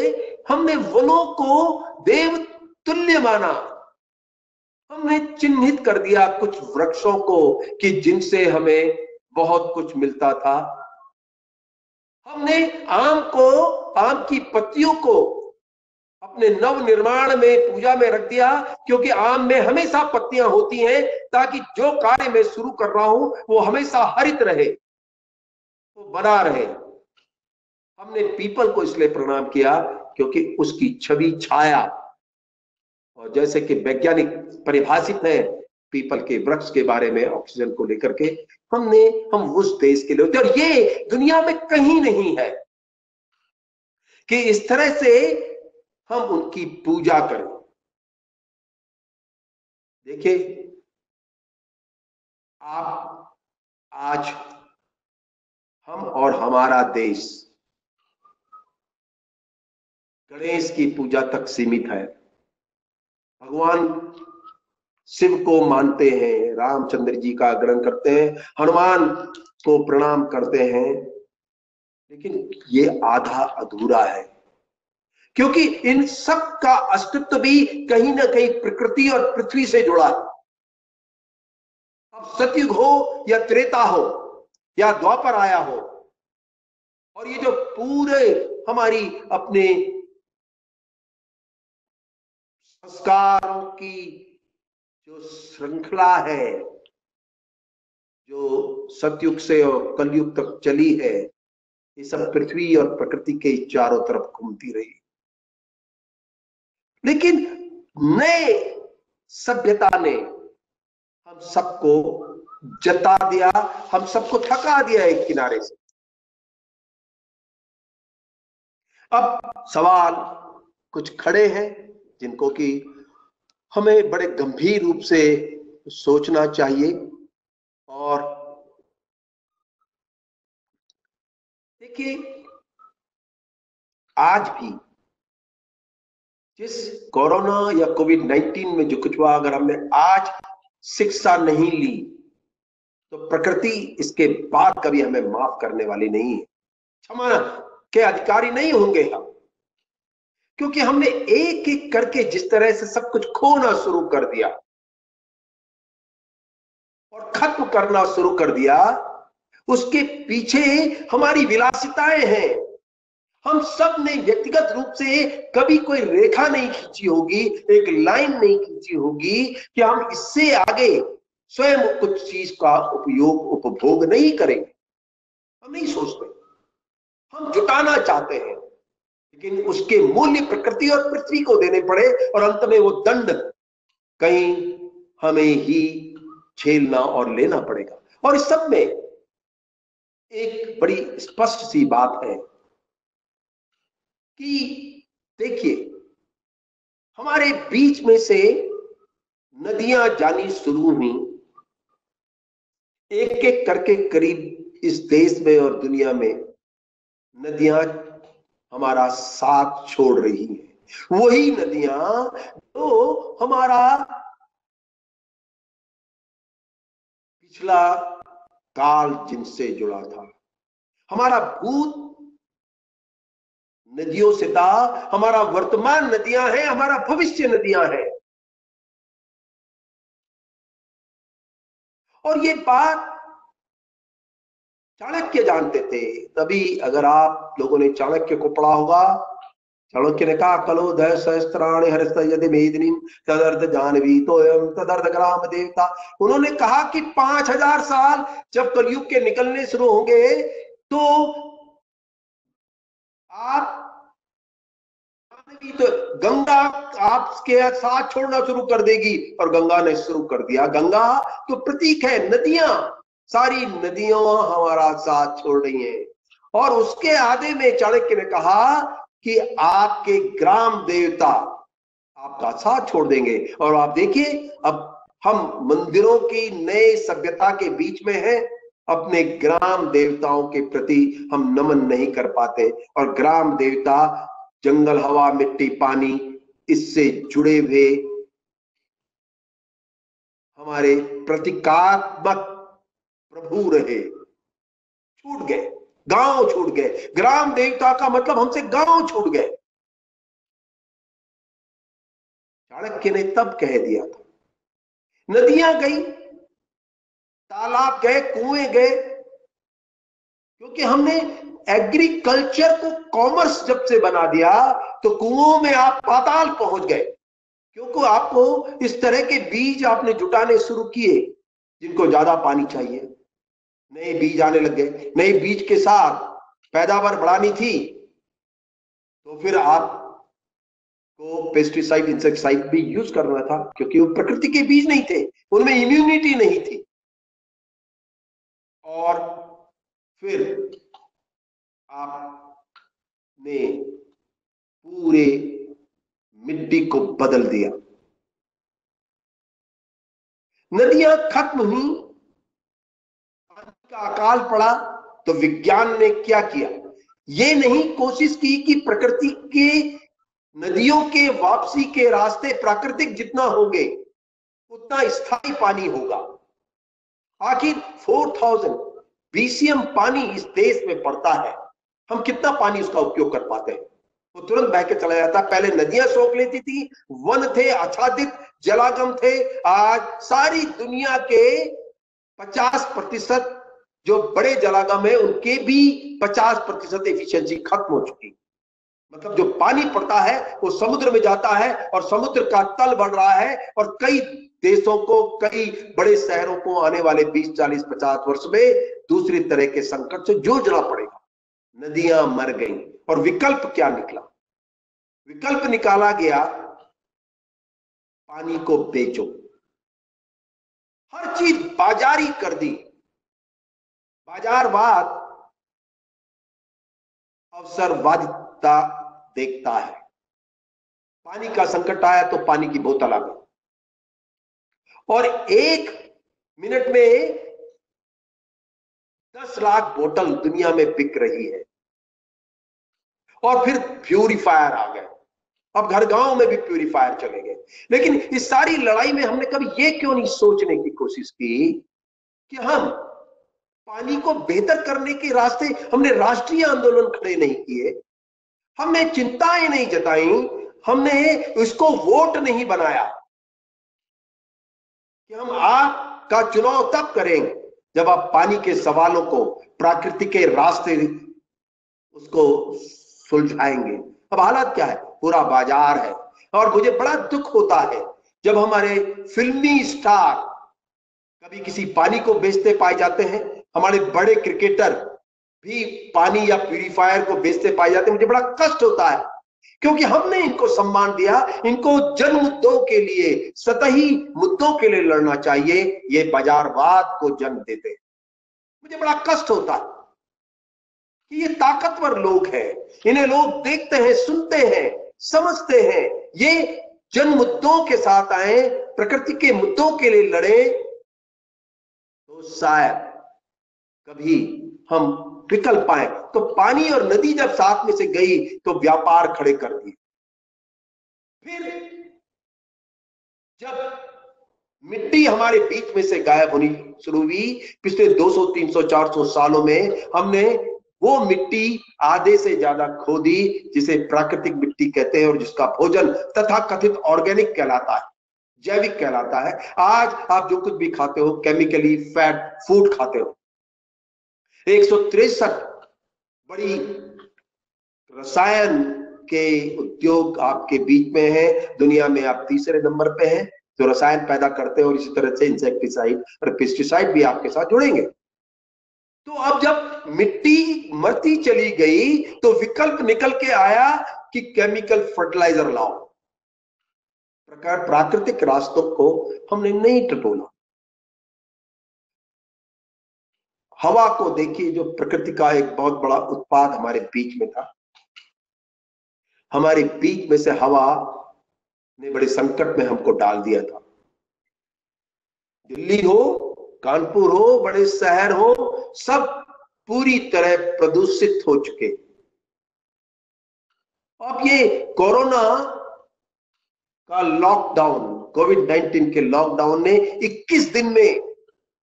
Speaker 2: हमने वनों को देव तुल्य माना। हमने चिन्हित कर दिया कुछ वृक्षों को कि जिनसे हमें बहुत कुछ मिलता था। हमने आम को, आम की पत्तियों को अपने नव निर्माण में, पूजा में रख दिया, क्योंकि आम में हमेशा पत्तियाँ होती हैं, ताकि जो कार्य मैं शुरू कर रहा हूँ, वो हमेशा हरित रहे, वो बना रहे। हमने पीपल को इसलिए प्रणाम किया, क्योंकि उसकी छवि छाया। और जैसे कि वैज्ञानिक परिभाषित है पीपल के वृक्ष के बारे में ऑक्सीजन को लेकर के हमने, हम उस देश के लिए होते और ये दुनिया में कहीं नहीं है कि इस तरह से हम उनकी पूजा करें। देखिए, आप, आज हम और हमारा देश गणेश की पूजा तक सीमित है। भगवान शिव को मानते हैं, रामचंद्र जी का ग्रहण करते हैं, हनुमान को प्रणाम करते हैं। लेकिन ये आधा अधूरा है। क्योंकि इन सब का अस्तित्व भी कहीं ना कहीं प्रकृति और पृथ्वी से जुड़ा है। अब सतयुग हो या त्रेता हो या द्वापर आया हो, और ये जो पूरे हमारी अपने संस्कारों की जो श्रृंखला है, जो सतयुग से और कलयुग तक चली है, ये सब पृथ्वी और प्रकृति के चारों तरफ़ घूमती रही। लेकिन नए सभ्यता ने हम सबको जता दिया, हम सबको थका दिया एक किनारे से। अब सवाल कुछ खड़े हैं जिनको कि हमें बड़े गंभीर रूप से सोचना चाहिए और देखिए, आज भी जिस कोरोना या कोविड 19 में जो कुछ हुआ, अगर हमने आज शिक्षा नहीं ली तो प्रकृति इसके बाद कभी हमें माफ़ करने वाली नहीं है। क्षमा के अधिकारी नहीं होंगे हम। क्योंकि हमने एक एक करके जिस तरह से सब कुछ खोना शुरू कर दिया और खत्म करना शुरू कर दिया, उसके पीछे हमारी विलासिताएँ हैं। हम सबने व्यक्तिगत रूप से कभी कोई रेखा नहीं खींची होगी, एक लाइन नहीं खींची होगी कि हम इससे आगे स्वयं कुछ चीज़ का उपयोग, उपभोग नहीं करेंगे। हम नहीं सोचते हम जुटाना चाहते हैं। लेकिन उसके मूल्य प्रकृति और पृथ्वी को देने पड़े और अंत में वो दंड कहीं हमें ही झेलना और लेना पड़ेगा। और इस सब में एक बड़ी स्पष्ट सी बात है कि देखिए, हमारे बीच में से नदियाँ जानी शुरू हुई। एक एक करके करीब इस देश में और दुनिया में नदियाँ हमारा साथ छोड़ रही है। वही नदियाँ तो हमारा पिछला काल जिनसे जुड़ा था। हमारा भूत नदियों से था, हमारा वर्तमान नदियाँ हैं, हमारा भविष्य नदियाँ हैं। और ये बात चाणक्य जानते थे। तभी अगर आप लोगों ने चाणक्य को पढ़ा होगा, चाणक्य ने कहा, कलो दय सहस्त्राणी यदि मेदिनी तदर्थ जानवी तो तदर्थ ग्राम देवता। उन्होंने कहा कि पाँच हज़ार साल जब कलयुग के निकलने शुरू होंगे तो आप तो गंगा आपके साथ छोड़ना शुरू कर देगी और गंगा ने शुरू कर दिया। गंगा तो प्रतीक है, नदियाँ। सारी नदियों हमारा साथ छोड़ रही हैं। और उसके आधे में चाणक्य ने कहा कि आपके ग्राम देवता आपका साथ छोड़ देंगे। और आप देखिए, अब हम मंदिरों की नए सभ्यता के बीच में हैं। अपने ग्राम देवताओं के प्रति हम नमन नहीं कर पाते। और ग्राम देवता, जंगल हवा, मिट्टी, पानी, इससे जुड़े हुए हमारे प्रतीकात्मक प्रभु रहे। छूट गए। गाँव छूट गए। ग्राम देवता का मतलब हमसे गाँव छूट गए। चाणक्य ने तब कह दिया था। नदियाँ गई, तालाब गए, कुएँ गए। क्योंकि हमने एग्रीकल्चर को कॉमर्स जब से बना दिया तो कुओं में आप पाताल पहुँच गए। क्योंकि आपको इस तरह के बीज आपने जुटाने शुरू किए, जिनको ज़्यादा पानी चाहिए। नए बीज आने लग गए। नए बीज के साथ पैदावार बढ़ानी थी तो फिर आप को पेस्टिसाइड इंसेक्टिसाइड भी यूज़ करना था, क्योंकि वो प्रकृति के बीज नहीं थे, उनमें इम्यूनिटी नहीं थी। और फिर आपने पूरे मिट्टी को बदल दिया। नदियाँ खत्म हुई का अकाल पड़ा तो विज्ञान ने क्या किया? ये नहीं, कोशिश की कि प्रकृति के नदियों के वापसी के रास्ते प्राकृतिक जितना होंगे, उतना स्थायी पानी होगा। आखिर 4000 बीसीएम पानी इस देश में पड़ता है। हम कितना पानी उसका उपयोग कर पाते हैं? वो तुरंत बह के चला जाता। पहले नदियाँ सोख लेती थी, वन थे, आच्छादित, जलागम थे। आज सारी दुनिया के 50 प्रतिशत जो बड़े जलागम है, उनके भी 50 प्रतिशत एफिशिएंसी खत्म हो चुकी मतलब जो पानी पड़ता है, वो समुद्र में जाता है और समुद्र का तल बढ़ रहा है और कई देशों को, कई बड़े शहरों को आने वाले 20 40 50 वर्ष में दूसरी तरह के संकट से जूझना पड़ेगा। नदियाँ मर गई और विकल्प क्या निकला? विकल्प निकाला गया, पानी को बेचो। हर चीज़ बाजारी कर दी। बाजारवाद अवसरवादिता देखता है। पानी का संकट आया तो पानी की बोतल आ गई। और एक मिनट में दस लाख बोतल दुनिया में बिक रही है। और फिर प्यूरिफायर आ गए। अब घर गाँव में भी प्यूरिफायर चले गए। लेकिन इस सारी लड़ाई में हमने कभी ये क्यों नहीं सोचने की कोशिश की कि हम पानी को बेहतर करने के रास्ते हमने राष्ट्रीय आंदोलन खड़े नहीं किए। हमने चिंताएँ नहीं जताई, हमने उसको वोट नहीं बनाया। कि हम आप का चुनाव तब करेंगे जब आप पानी के सवालों को, प्राकृतिक के रास्ते उसको सुलझाएँगे। अब हालात क्या है? पूरा बाज़ार है। और मुझे बड़ा दुख होता है जब हमारे फिल्मी स्टार कभी किसी पानी को बेचते पाए जाते हैं। हमारे बड़े क्रिकेटर भी पानी या प्यूरिफायर को बेचते पाए जाते मुझे बड़ा कष्ट होता है, क्योंकि हमने इनको सम्मान दिया। इनको जन मुद्दों के लिए, सतही मुद्दों के लिए लड़ना चाहिए। ये बाजारवाद को जन्म देते मुझे बड़ा कष्ट होता है कि ये ताकतवर लोग हैं। इन्हें लोग देखते हैं, सुनते हैं, समझते हैं। ये जन मुद्दों के साथ आए, प्रकृति के मुद्दों के लिए लड़े तो शायद कभी हम निकल पाए तो पानी और नदी जब साथ में से गई तो व्यापार खड़े कर दिए। फिर जब मिट्टी हमारे बीच में से गायब होनी शुरू हुई पिछले 200, 300, 400 सालों में हमने वो मिट्टी आधे से ज़्यादा खो दी जिसे प्राकृतिक मिट्टी कहते हैं और जिसका भोजन तथा कथित ऑर्गेनिक कहलाता है जैविक कहलाता है। आज आप जो कुछ भी खाते हो केमिकली फैट फ़ूड खाते हो एक बड़ी रसायन के उद्योग आपके बीच में है। दुनिया में आप तीसरे नंबर पे हैं। जो रसायन पैदा करते हैं और इसी तरह से इंसेक्टिसाइड और पेस्टिसाइड भी आपके साथ जुड़ेंगे। तो अब जब मिट्टी मरती चली गई तो विकल्प निकल के आया कि केमिकल फर्टिलाइज़र लाओ। प्रकार प्राकृतिक रास्तों को हमने नहीं टटोला। हवा को देखिए, जो प्रकृति का एक बहुत बड़ा उत्पाद हमारे बीच में था। हमारे बीच में से हवा ने बड़े संकट में हमको डाल दिया था। दिल्ली हो, कानपुर हो, बड़े शहर हो, सब पूरी तरह प्रदूषित हो चुके। अब ये कोरोना का लॉकडाउन, कोविड 19 के लॉकडाउन ने 21 दिन में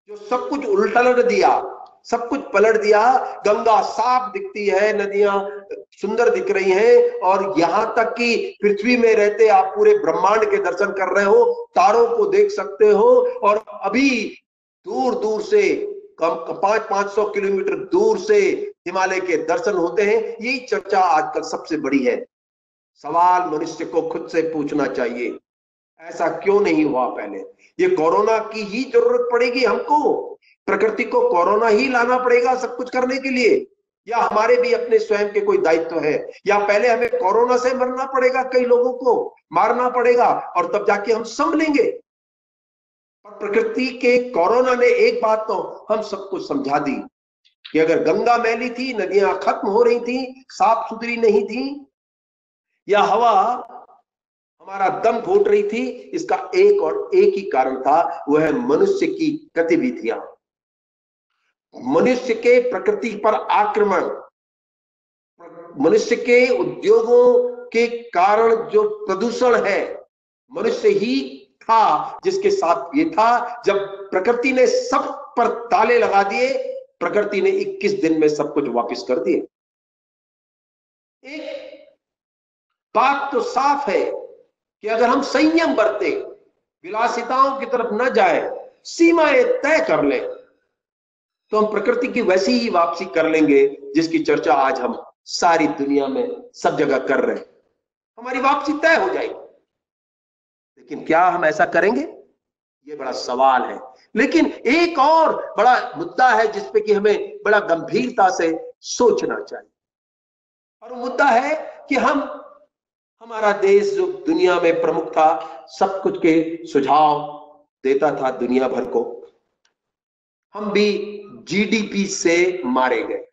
Speaker 2: जो सब कुछ उल्टलट दिया सब कुछ पलट दिया, गंगा साफ़ दिखती है, नदियाँ सुंदर दिख रही हैं, और यहाँ तक कि पृथ्वी में रहते आप पूरे ब्रह्मांड के दर्शन कर रहे हो, तारों को देख सकते हो, और अभी दूर दूर से, कम पाँच पाँच सौ किलोमीटर दूर से हिमालय के दर्शन होते हैं, यही चर्चा आजकल सबसे बड़ी है। सवाल मनुष्य को खुद से पूछना चाहिए, ऐसा क्यों नहीं हुआ पहले? ये कोरोना की ही ज़रूरत पड़ेगी हमको। प्रकृति को कोरोना ही लाना पड़ेगा सब कुछ करने के लिए। या हमारे भी अपने स्वयं के कोई दायित्व तो है। या पहले हमें कोरोना से मरना पड़ेगा कई लोगों को, मारना पड़ेगा और तब जाके हम संभलेंगे पर प्रकृति के कोरोना ने एक बात तो हम सबको समझा दी कि अगर गंगा मैली थी, नदियाँ खत्म हो रही थी, साफ़ सुथरी नहीं थी, या हवा हमारा दम घोट रही थी, इसका एक और एक ही कारण था, वह मनुष्य की गतिविधियाँ। मनुष्य के प्रकृति पर आक्रमण, मनुष्य के उद्योगों के कारण जो प्रदूषण है, मनुष्य ही था जिसके साथ ये था। जब प्रकृति ने सब पर ताले लगा दिए, प्रकृति ने 21 दिन में सब कुछ वापस कर दिए। एक बात तो साफ़ है कि अगर हम संयम बरते, विलासिताओं की तरफ़ न जाए, सीमाएँ तय कर ले तो हम प्रकृति की वैसी ही वापसी कर लेंगे, जिसकी चर्चा आज हम सारी दुनिया में सब जगह कर रहे हैं। हमारी वापसी तय हो जाएगी। लेकिन क्या हम ऐसा करेंगे? ये बड़ा सवाल है। लेकिन एक और बड़ा मुद्दा है जिसपे कि हमें बड़ा गंभीरता से सोचना चाहिए। और वो मुद्दा है कि हम, हमारा देश जो दुनिया में प्रमुख था, सब कुछ के सुझाव देता था दुनिया भर को। हम भी जीडीपी से मारे गए।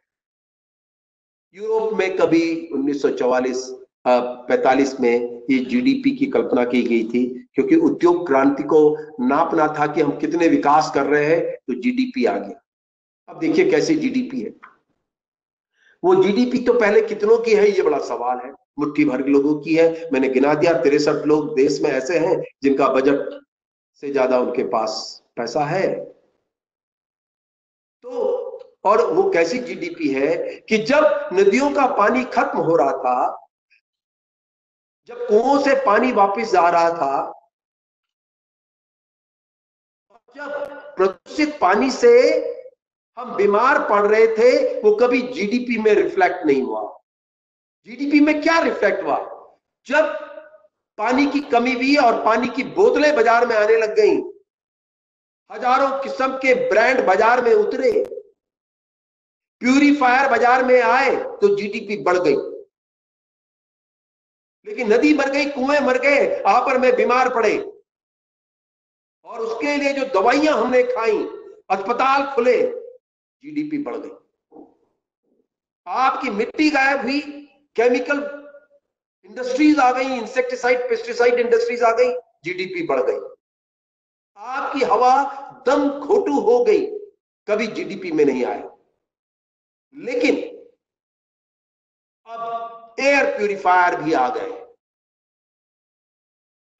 Speaker 2: यूरोप में कभी 1944 पैतालीस में ये जीडीपी की कल्पना की गई थी, क्योंकि उद्योग क्रांति को नापना था कि हम कितने विकास कर रहे हैं तो जीडीपी आ गया। अब देखिए कैसे जीडीपी है। वो जीडीपी तो पहले कितनों की है, ये बड़ा सवाल है। मुट्ठी भर लोगों की है। मैंने गिना दिया, तिरसठ लोग देश में ऐसे हैं जिनका बजट से ज़्यादा उनके पास पैसा है। तो और वो कैसी जीडीपी है कि जब नदियों का पानी खत्म हो रहा था, जब कुओं से पानी वापस जा रहा था, जब प्रदूषित पानी से हम बीमार पड़ रहे थे, वो कभी जीडीपी में रिफ्लेक्ट नहीं हुआ। जीडीपी में क्या रिफ्लेक्ट हुआ? जब पानी की कमी हुई और पानी की बोतलें बाज़ार में आने लग गई हज़ारों किस्म के ब्रांड बाज़ार में उतरे। प्यूरिफायर बाज़ार में आए तो जीडीपी बढ़ गई। लेकिन नदी मर गई, कुएँ मर गए पर में बीमार पड़े। और उसके लिए जो दवाइयाँ हमने खाई, अस्पताल खुले, जीडीपी बढ़ गई। आपकी मिट्टी गायब हुई, केमिकल इंडस्ट्रीज़ आ गई इंसेक्टिसाइड पेस्टिसाइड इंडस्ट्रीज़ आ गई, जीडीपी बढ़ गई। आपकी हवा दम खोटू हो गई, कभी जीडीपी में नहीं आए लेकिन अब एयर प्यूरिफायर भी आ गए।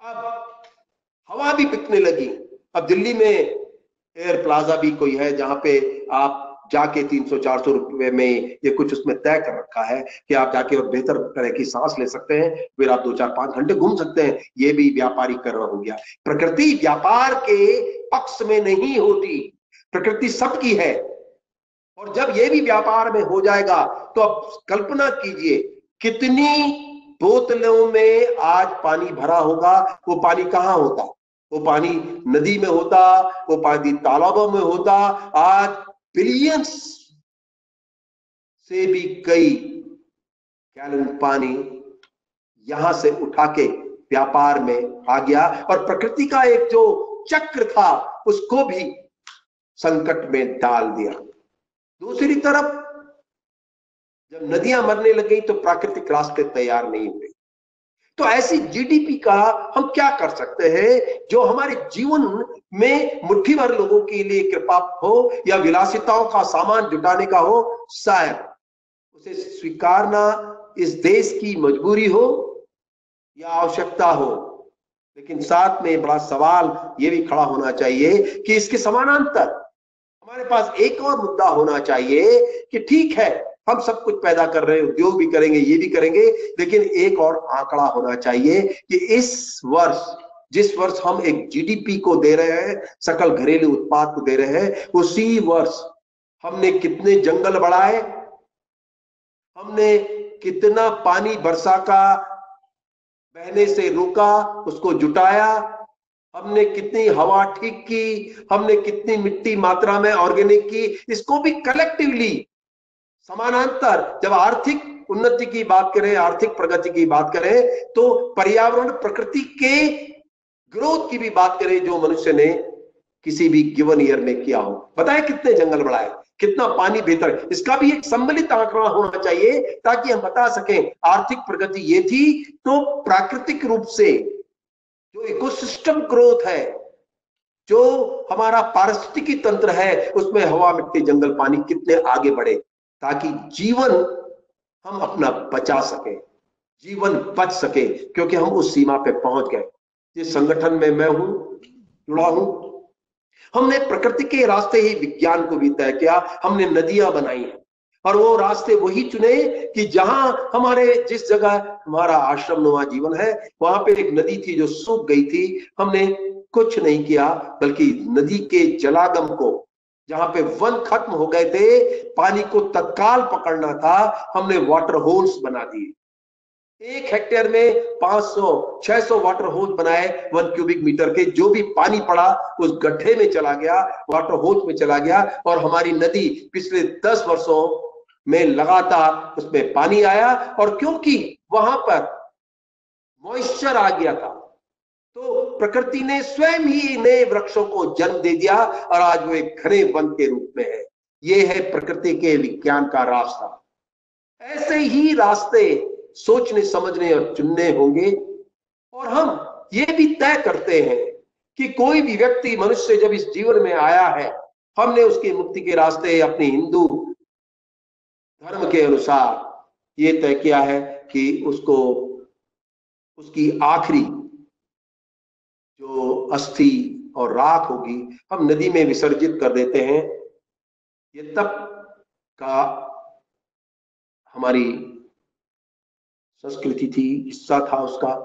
Speaker 2: अब हवा भी बिकने लगी। अब दिल्ली में एयर प्लाजा भी कोई है जहाँ पे आप जाके 300-400 रुपए में ये कुछ उसमें तय कर रखा है कि आप जाके और बेहतर तरह की सांस ले सकते हैं, फिर आप दो चार पाँच घंटे घूम सकते हैं, ये भी व्यापारीकरण हो गया। प्रकृति व्यापार के पक्ष में नहीं होती, प्रकृति सबकी है। और जब ये भी व्यापार में हो जाएगा तो अब कल्पना कीजिए, कितनी बोतलों में आज पानी भरा होगा, वो पानी कहाँ होता? वो पानी नदी में होता, वो पानी तालाबों में होता, आज बिलियंस से भी कई गैलन पानी यहाँ से उठा के व्यापार में आ गया और प्रकृति का एक जो चक्र था, उसको भी संकट में डाल दिया। दूसरी तरफ़, जब नदियाँ मरने लगी तो प्राकृतिक रास्ते तैयार नहीं हुए। तो ऐसी जीडीपी का हम क्या कर सकते हैं? जो हमारे जीवन में मुट्ठी भर लोगों के लिए कृपा हो या विलासिताओं का सामान जुटाने का हो, शायद उसे स्वीकारना इस देश की मजबूरी हो या आवश्यकता हो। लेकिन साथ में बड़ा सवाल ये भी खड़ा होना चाहिए कि इसके समानांतर हमारे पास एक और मुद्दा होना चाहिए कि ठीक है हम सब कुछ पैदा कर रहे हैं, उद्योग भी करेंगे, ये भी करेंगे, लेकिन एक और आंकड़ा होना चाहिए कि इस वर्ष, जिस वर्ष हम एक जीडीपी को दे रहे हैं, सकल घरेलू उत्पाद को दे रहे हैं, उसी वर्ष हमने कितने जंगल बढ़ाए, हमने कितना पानी वर्षा का, बहने से रोका, उसको जुटाया, हमने कितनी हवा ठीक की, हमने कितनी मिट्टी मात्रा में ऑर्गेनिक की, इसको भी कलेक्टिवली समानांतर जब आर्थिक उन्नति की बात करें, आर्थिक प्रगति की बात करें तो पर्यावरण प्रकृति के ग्रोथ की भी बात करें जो मनुष्य ने किसी भी गिवन ईयर में किया हो। बताए कितने जंगल बढ़ाए कितना पानी बेहतर इसका भी एक सम्मिलित आंकड़ा होना चाहिए ताकि हम बता सकें, आर्थिक प्रगति ये थी तो प्राकृतिक रूप से जो इकोसिस्टम ग्रोथ है, जो हमारा पारिस्थितिकी तंत्र है, उसमें हवा, मिट्टी, जंगल, पानी कितने आगे बढ़े। ताकि जीवन हम अपना बचा सके, जीवन बच सके, क्योंकि हम उस सीमा पे पहुँच गए। जिस संगठन में मैं हूँ, जुड़ा हूँ, हमने प्रकृति के रास्ते ही विज्ञान को भी तय किया, हमने नदियाँ बनाई हैं। और वो रास्ते वही चुने कि जहाँ हमारे जिस जगह हमारा आश्रम नुमा जीवन है, वहाँ पे एक नदी थी जो सूख गई थी। हमने कुछ नहीं किया, बल्कि नदी के जलागम को जहाँ पे वन खत्म हो गए थे, पानी को तत्काल पकड़ना था, हमने वाटर होल्स बना दिए। एक हेक्टेयर में 500 600 वाटर होल्स बनाए वन क्यूबिक मीटर के, जो भी पानी पड़ा, उस गड्ढे में चला गया वाटर होल्स में चला गया, और हमारी नदी पिछले 10 वर्षों में लगातार उसमें पानी आया, और क्योंकि वहाँ पर मॉइस्चर आ गया था प्रकृति ने स्वयं ही नए वृक्षों को जन्म दे दिया और आज वो एक घने वन के रूप में है। ये है प्रकृति के विज्ञान का रास्ता। ऐसे ही रास्ते सोचने, समझने और चुनने होंगे। और हम ये भी तय करते हैं कि कोई भी व्यक्ति मनुष्य जब इस जीवन में आया है, हमने उसकी मुक्ति के रास्ते अपने हिंदू धर्म के अनुसार ये तय किया है कि उसको, उसकी आखिरी जो अस्थि और राख होगी, हम नदी में विसर्जित कर देते हैं। ये तब का हमारी संस्कृति थी, हिस्सा था उसका,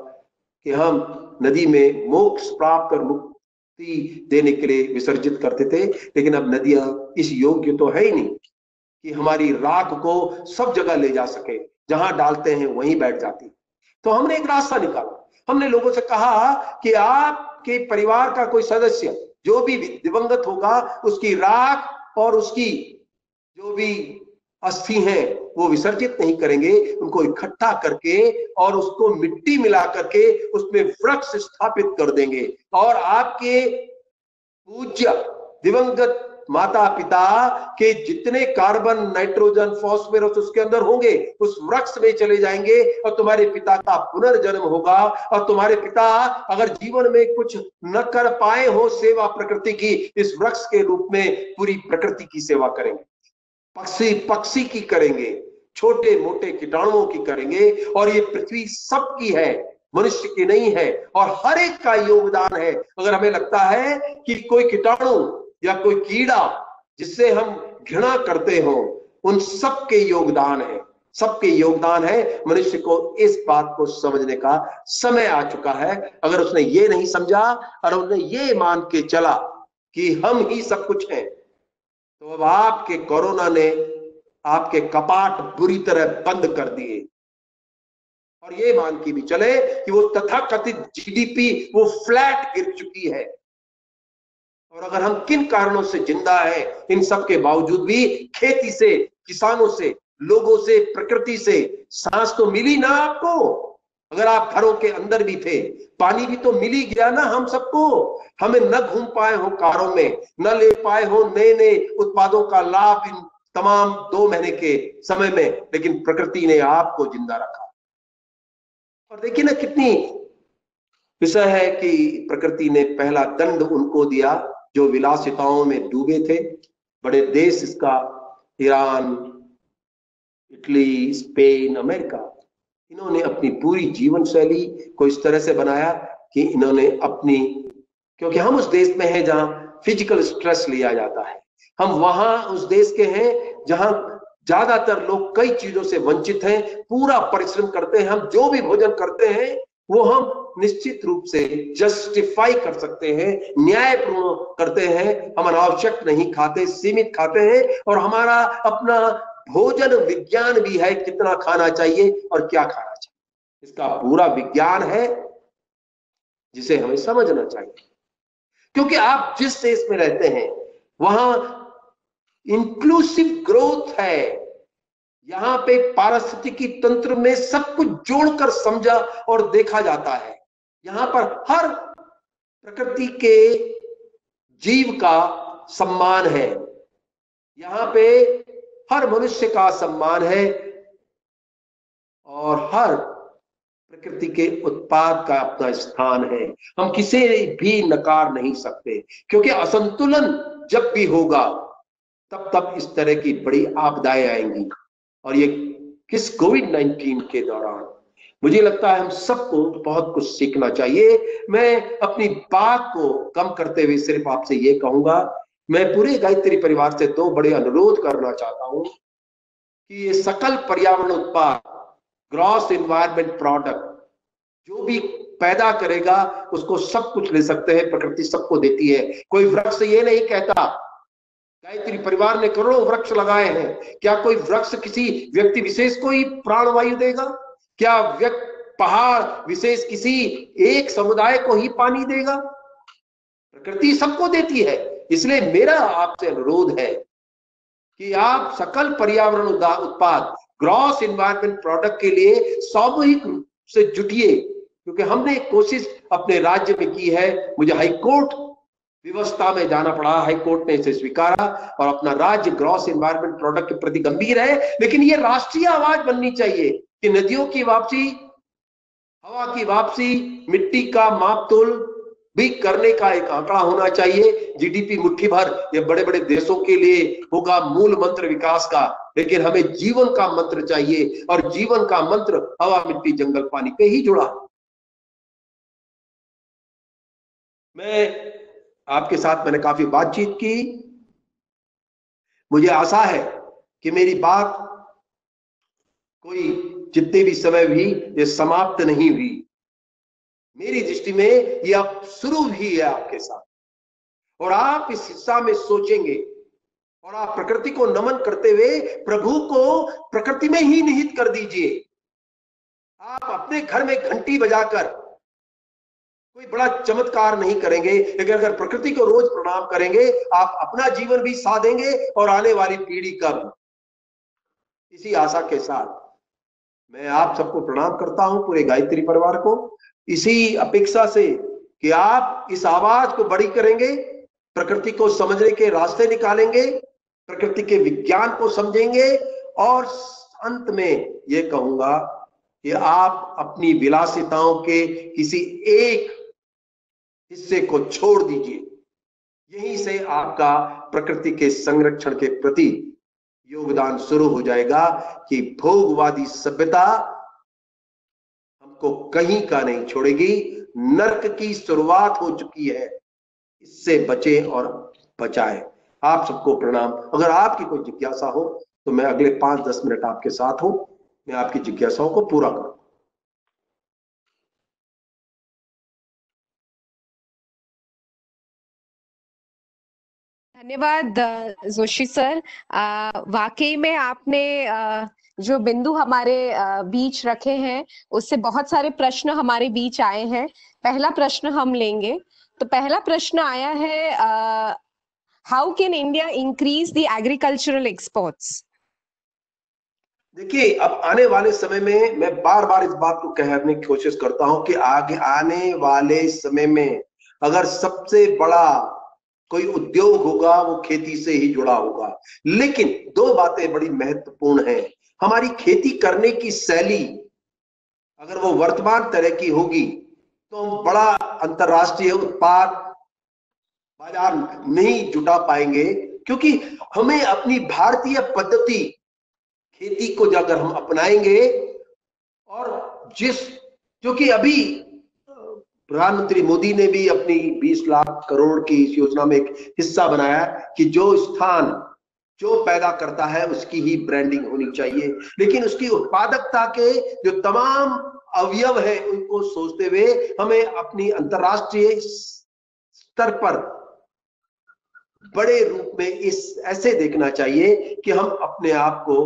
Speaker 2: कि हम नदी में मोक्ष प्राप्त कर मुक्ति देने के लिए विसर्जित करते थे। लेकिन अब नदियाँ इस योग्य तो है ही नहीं कि हमारी राख को सब जगह ले जा सके। जहाँ डालते हैं, वहीं बैठ जाती। तो हमने एक रास्ता निकाला। हमने लोगों से कहा कि आपके परिवार का कोई सदस्य जो भी दिवंगत होगा, उसकी राख और उसकी जो भी अस्थि हैं, वो विसर्जित नहीं करेंगे। उनको इकट्ठा करके और उसको मिट्टी मिला करके उसमें वृक्ष स्थापित कर देंगे। और आपके पूज्य दिवंगत माता पिता के जितने कार्बन, नाइट्रोजन, फॉस्फेरस उसके अंदर होंगे, उस वृक्ष में चले जाएँगे और तुम्हारे पिता का पुनर्जन्म होगा और तुम्हारे पिता अगर जीवन में कुछ न कर पाए हो सेवा प्रकृति की, इस वृक्ष के रूप में पूरी प्रकृति की सेवा करेंगे। पक्षी पक्षी की करेंगे छोटे मोटे कीटाणुओं की करेंगे और ये पृथ्वी सबकी है, मनुष्य की नहीं है और हर एक का योगदान है। अगर हमें लगता है कि कोई कीटाणु या कोई कीड़ा जिससे हम घृणा करते हो, उन सबके योगदान है। सबके योगदान है मनुष्य को इस बात को समझने का समय आ चुका है। अगर उसने ये नहीं समझा और उसने ये मान के चला कि हम ही सब कुछ हैं तो अब आपके कोरोना ने आपके कपाट बुरी तरह बंद कर दिए। और ये मान के भी चले कि वो तथाकथित जीडीपी वो फ्लैट गिर चुकी है। और अगर हम किन कारणों से ज़िंदा है, इन सब के बावजूद भी खेती से, किसानों से, लोगों से, प्रकृति से सांस तो मिली ना आपको? अगर आप घरों के अंदर भी थे, पानी भी तो मिली गया ना हम सबको। हमें न घूम पाए हो कारों में, न ले पाए हो नए नए उत्पादों का लाभ इन तमाम दो महीने के समय में, लेकिन प्रकृति ने आपको ज़िंदा रखा। और देखिए ना कितनी विषय है कि प्रकृति ने पहला दंड उनको दिया। जो विलासिताओं में डूबे थे, बड़े देश इसका, ईरान, इटली, स्पेन, अमेरिका, इन्होंने अपनी पूरी जीवन शैली को इस तरह से बनाया कि इन्होंने अपनी, क्योंकि हम उस देश में हैं जहाँ फ़िज़िकल स्ट्रेस लिया जाता है। हम वहाँ उस देश के हैं जहाँ ज़्यादातर लोग कई चीज़ों से वंचित हैं, पूरा परिश्रम करते हैं, हम जो भी भोजन करते हैं वो हम निश्चित रूप से जस्टिफाई कर सकते हैं, न्यायपूर्ण करते हैं, हम अनावश्यक नहीं खाते, सीमित खाते हैं, और हमारा अपना भोजन विज्ञान भी है कितना खाना चाहिए और क्या खाना चाहिए। इसका पूरा विज्ञान है, जिसे हमें समझना चाहिए। क्योंकि आप जिस देश में रहते हैं, वहाँ इंक्लूसिव ग्रोथ है। यहाँ पे पारिस्थितिकी तंत्र में सब कुछ जोड़कर समझा और देखा जाता है। यहाँ पर हर प्रकृति के जीव का सम्मान है। यहाँ पे हर मनुष्य का सम्मान है और हर प्रकृति के उत्पाद का अपना स्थान है। हम किसे भी नकार नहीं सकते, क्योंकि असंतुलन जब भी होगा, तब तब इस तरह की बड़ी आपदाएँ आएँगी। और ये किस कोविड 19 के दौरान? मुझे लगता है हम सबको बहुत कुछ सीखना चाहिए। मैं अपनी बात को कम करते हुए सिर्फ़ आपसे ये कहूँगा, मैं पूरे गायत्री परिवार से दो बड़े अनुरोध करना चाहता हूँ कि ये सकल पर्यावरण उत्पाद ग्रॉस इन्वायरमेंट प्रोडक्ट जो भी पैदा करेगा, उसको सब कुछ ले सकते हैं, प्रकृति सबको देती है। कोई वृक्ष ये नहीं कहता गायत्री परिवार ने करोड़ों वृक्ष लगाए हैं। क्या कोई वृक्ष किसी व्यक्ति विशेष को ही प्राणवायु देगा? क्या व्यक्ति पहाड़ विशेष किसी एक समुदाय को ही पानी देगा? प्रकृति सबको देती है, इसलिए मेरा आपसे अनुरोध है कि आप सकल पर्यावरण उत्पाद ग्रॉस इन्वायरमेंट प्रोडक्ट के लिए सामूहिक रूप से जुटिए, क्योंकि हमने कोशिश अपने राज्य में की है। मुझे हाईकोर्ट व्यवस्था में जाना पड़ा, हाईकोर्ट ने इसे स्वीकारा और अपना राज्य ग्रॉस इन्वायरमेंट प्रोडक्ट के प्रति गंभीर है। लेकिन ये राष्ट्रीय आवाज़ बननी चाहिए कि नदियों की वापसी, हवा की वापसी, मिट्टी का माप तोल भी करने का एक आंकड़ा होना चाहिए। जीडीपी मुट्ठी भर ये बड़े बड़े देशों के लिए होगा मूल मंत्र विकास का। लेकिन हमें जीवन का मंत्र चाहिए और जीवन का मंत्र हवा, मिट्टी, जंगल, पानी पे ही जुड़ा। मैं आपके साथ मैंने काफ़ी बातचीत की। मुझे आशा है कि मेरी बात कोई जितने भी समय भी ये समाप्त नहीं हुई। मेरी दृष्टि में ये अब शुरू भी है आपके साथ। और आप इस हिस्सा में सोचेंगे और आप प्रकृति को नमन करते हुए प्रभु को प्रकृति में ही निहित कर दीजिए। आप अपने घर में घंटी बजाकर कोई बड़ा चमत्कार नहीं करेंगे, लेकिन अगर प्रकृति को रोज प्रणाम करेंगे, आप अपना जीवन भी साधेंगे और आने वाली पीढ़ी का इसी आशा के साथ मैं आप सबको प्रणाम करता हूँ पूरे गायत्री परिवार को। इसी अपेक्षा से कि आप इस आवाज़ को बड़ी करेंगे, प्रकृति को समझने के रास्ते निकालेंगे, प्रकृति के विज्ञान को समझेंगे और अंत में ये कहूँगा कि आप अपनी विलासिताओं के किसी एक हिस्से को छोड़ दीजिए। यहीं से आपका प्रकृति के संरक्षण के प्रति योगदान शुरू हो जाएगा कि भोगवादी सभ्यता हमको कहीं का नहीं छोड़ेगी। नरक की शुरुआत हो चुकी है। इससे बचे और बचाए। आप सबको प्रणाम। अगर आपकी कोई जिज्ञासा हो तो मैं अगले पाँच दस मिनट आपके साथ हूँ। मैं आपकी जिज्ञासाओं को पूरा करूँ।
Speaker 1: धन्यवाद जोशी सर। वाकई में आपने जो बिंदु हमारे बीच रखे हैं, उससे बहुत सारे प्रश्न हमारे बीच आए हैं। पहला प्रश्न हम लेंगे। तो पहला प्रश्न आया है how can India increase the agricultural exports
Speaker 2: देखिए, अब आने वाले समय में मैं बार बार इस बात को कहने की कोशिश करता हूँ कि आगे आने वाले समय में अगर सबसे बड़ा कोई उद्योग होगा, वो खेती से ही जुड़ा होगा। लेकिन दो बातें बड़ी महत्वपूर्ण हैं। हमारी खेती करने की शैली अगर वो वर्तमान तरह की होगी तो हम बड़ा अंतरराष्ट्रीय उत्पाद बाज़ार नहीं जुटा पाएँगे, क्योंकि हमें अपनी भारतीय पद्धति खेती को अगर हम अपनाएँगे और जिस, क्योंकि अभी प्रधानमंत्री मोदी ने भी अपनी 20 लाख करोड़ की इस योजना में एक हिस्सा बनाया कि जो स्थान जो पैदा करता है, उसकी ही ब्रांडिंग होनी चाहिए। लेकिन उसकी उत्पादकता के जो तमाम अवयव है, उनको सोचते हुए हमें अपनी अंतरराष्ट्रीय स्तर पर बड़े रूप में इस, ऐसे देखना चाहिए कि हम अपने आप को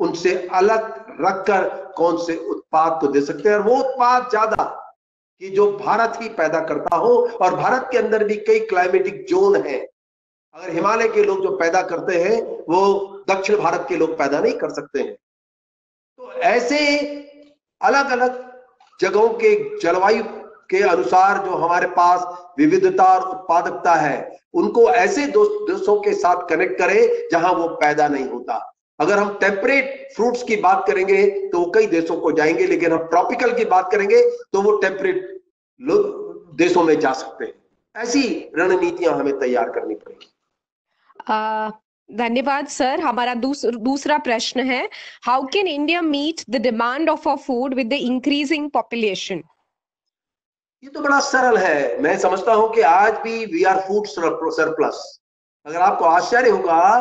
Speaker 2: उनसे अलग रखकर कौन से उत्पाद को दे सकते हैं। और वो उत्पाद ज़्यादा कि जो भारत ही पैदा करता हो, और भारत के अंदर भी कई क्लाइमेटिक जोन है। अगर हिमालय के लोग जो पैदा करते हैं, वो दक्षिण भारत के लोग पैदा नहीं कर सकते हैं। तो ऐसे अलग अलग जगहों के जलवायु के अनुसार जो हमारे पास विविधता और उत्पादकता है, उनको ऐसे देशों के साथ कनेक्ट करें जहाँ वो पैदा नहीं होता। अगर हम टेम्परेट फ्रूट्स की बात करेंगे तो वो कई देशों को जाएँगे लेकिन हम ट्रॉपिकल की बात करेंगे तो वो टेम्परेट देशों में जा सकते हैं। ऐसी रणनीतियाँ हमें तैयार करनी
Speaker 1: पड़ेगी। धन्यवाद सर। हमारा दूस, दूसरा प्रश्न है how can India meet the demand of a food with the increasing population
Speaker 2: ये तो बड़ा सरल है। मैं समझता हूँ कि आज भी वी आर फ़ूड सरप्लस अगर आपको आश्चर्य होगा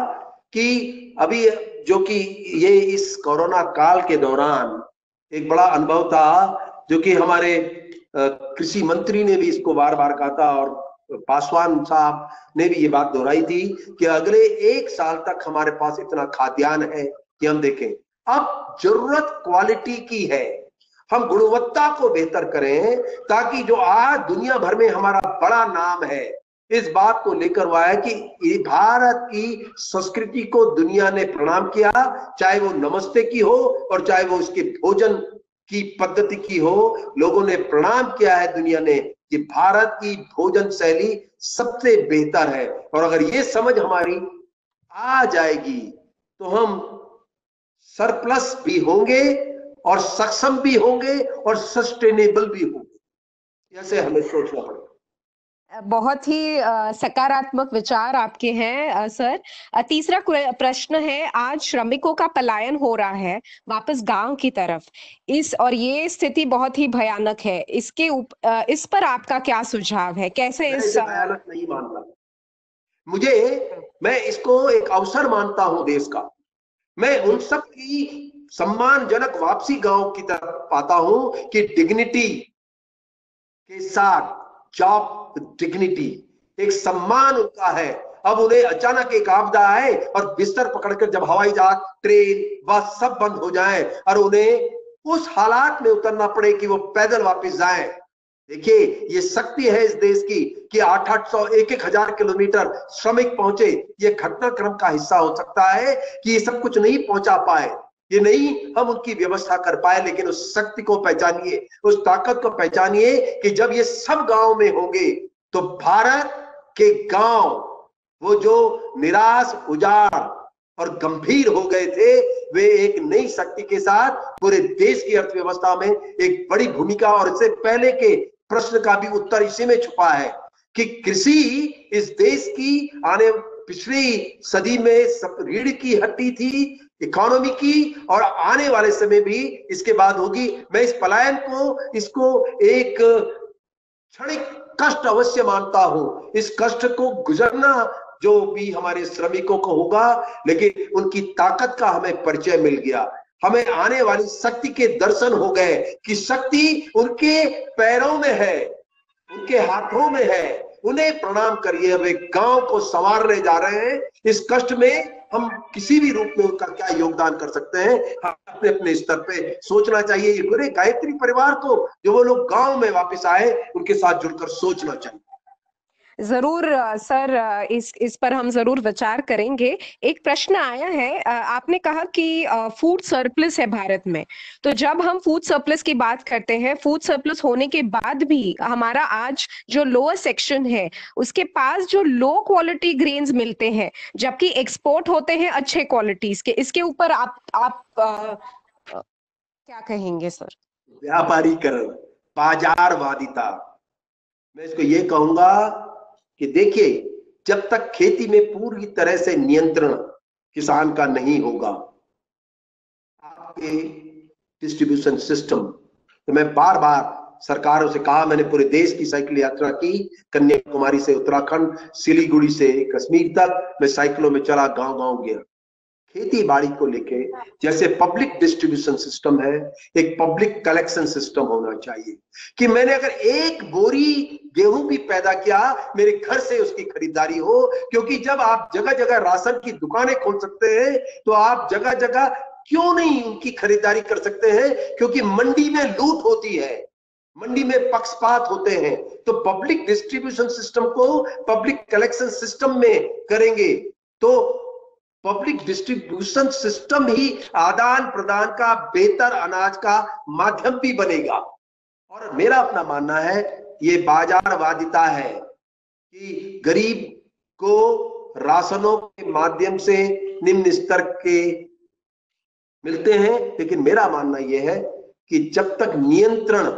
Speaker 2: कि अभी जो कि ये इस कोरोना काल के दौरान एक बड़ा अनुभव था, जो कि हमारे कृषि मंत्री ने भी इसको बार बार कहा था और पासवान साहब ने भी ये बात दोहराई थी कि अगले एक साल तक हमारे पास इतना खाद्यान्न है कि हम देखें। अब ज़रूरत क्वालिटी की है। हम गुणवत्ता को बेहतर करें ताकि जो आज दुनिया भर में हमारा बड़ा नाम है इस बात को लेकर आया कि भारत की संस्कृति को दुनिया ने प्रणाम किया, चाहे वो नमस्ते की हो और चाहे वो उसके भोजन की पद्धति की हो, लोगों ने प्रणाम किया है दुनिया ने कि भारत की भोजन शैली सबसे बेहतर है। और अगर ये समझ हमारी आ जाएगी तो हम सरप्लस भी होंगे और सक्षम भी होंगे और सस्टेनेबल भी होंगे। ऐसे हमें सोचना पड़ेगा।
Speaker 1: बहुत ही सकारात्मक विचार आपके हैं सर। तीसरा प्रश्न है आज श्रमिकों का पलायन हो रहा है वापस गाँव की तरफ़। इस और ये स्थिति बहुत ही भयानक है। इसके उप, इस पर आपका क्या सुझाव है? कैसे इस
Speaker 2: भयानक नहीं मानता। मुझे मैं इसको एक अवसर मानता हूँ देश का। मैं उन सब की सम्मानजनक वापसी गाँव की तरफ़ पाता हूँ कि डिग्निटी के साथ जॉब डिग्निटी एक सम्मान उनका है। अब उन्हें अचानक एक आपदा आए और बिस्तर पकड़कर जब हवाई जहाज़, ट्रेन, बस सब बंद हो जाए और उन्हें उस हालात में उतरना पड़े कि वो पैदल वापस जाए। देखिए, ये शक्ति है इस देश की कि आठ आठ सौ एक एक हज़ार किलोमीटर श्रमिक पहुँचे। ये घटनाक्रम का हिस्सा हो सकता है कि ये सब कुछ नहीं पहुँचा पाए। ये नहीं, हम उनकी व्यवस्था कर पाए, लेकिन उस शक्ति को पहचानिए, उस ताकत को पहचानिए कि जब ये सब गाँव में होंगे तो भारत के गाँव, वो जो निराश, उजाड़ और गंभीर हो गए थे, वे एक नई शक्ति के साथ पूरे देश की अर्थव्यवस्था में एक बड़ी भूमिका और इससे पहले के प्रश्न का भी उत्तर इसी में छुपा है कि कृषि इस देश की आने पिछली सदी में सब रीढ़ की हड्डी थी इकोनॉमी की और आने वाले समय भी इसके बाद होगी। मैं इस पलायन को, इसको एक क्षणिक कष्ट अवश्य मानता हूँ। इस कष्ट को गुजरना जो भी हमारे श्रमिकों को होगा, लेकिन उनकी ताकत का हमें परिचय मिल गया। हमें आने वाली शक्ति के दर्शन हो गए कि शक्ति उनके पैरों में है, उनके हाथों में है। उन्हें प्रणाम करिए, वे गाँव को संवारने जा रहे हैं। इस कष्ट में हम किसी भी रूप में उनका क्या योगदान कर सकते हैं? हम अपने अपने स्तर पे सोचना चाहिए। ये पूरे गायत्री परिवार को जो वो लोग गाँव में वापस आए, उनके साथ जुड़कर सोचना चाहिए।
Speaker 1: ज़रूर सर इस इस पर हम ज़रूर विचार करेंगे। एक प्रश्न आया है आपने कहा कि फ़ूड सरप्लस है भारत में। तो जब हम फ़ूड सरप्लस की बात करते हैं फ़ूड सरप्लस होने के बाद भी हमारा आज जो लोअर सेक्शन है उसके पास जो लो क्वालिटी ग्रेन्स मिलते हैं जबकि एक्सपोर्ट होते हैं अच्छे क्वालिटीज के इसके ऊपर आप आप आ, क्या कहेंगे सर?
Speaker 2: व्यापारीकरण बाजारवादिता। मैं इसको ये कहूँगा कि देखिए, जब तक खेती में पूरी तरह से नियंत्रण किसान का नहीं होगा, आपके डिस्ट्रीब्यूशन सिस्टम तो मैं बार बार सरकारों से कहा, मैंने पूरे देश की साइकिल यात्रा की, कन्याकुमारी से उत्तराखंड, सिलीगुड़ी से कश्मीर तक, मैं साइकिलों में चला गाँव गाँव गया। खेती बाड़ी को लेके, जैसे पब्लिक डिस्ट्रीब्यूशन सिस्टम है, एक पब्लिक कलेक्शन सिस्टम होना चाहिए। कि मैंने अगर एक बोरी गेहूँ भी पैदा किया, मेरे घर से उसकी खरीदारी हो, क्योंकि जब आप जगह जगह राशन की दुकानें खोल सकते हैं तो आप जगह जगह क्यों नहीं उनकी खरीदारी कर सकते हैं? क्योंकि मंडी में लूट होती है। मंडी में पक्षपात होते हैं। तो पब्लिक डिस्ट्रीब्यूशन सिस्टम को पब्लिक कलेक्शन सिस्टम में करेंगे तो पब्लिक डिस्ट्रीब्यूशन सिस्टम ही आदान प्रदान का बेहतर अनाज का माध्यम भी बनेगा। और मेरा अपना मानना है, ये बाजारवादिता है कि गरीब को राशनों के माध्यम से निम्न स्तर के मिलते हैं, लेकिन मेरा मानना यह है कि जब तक नियंत्रण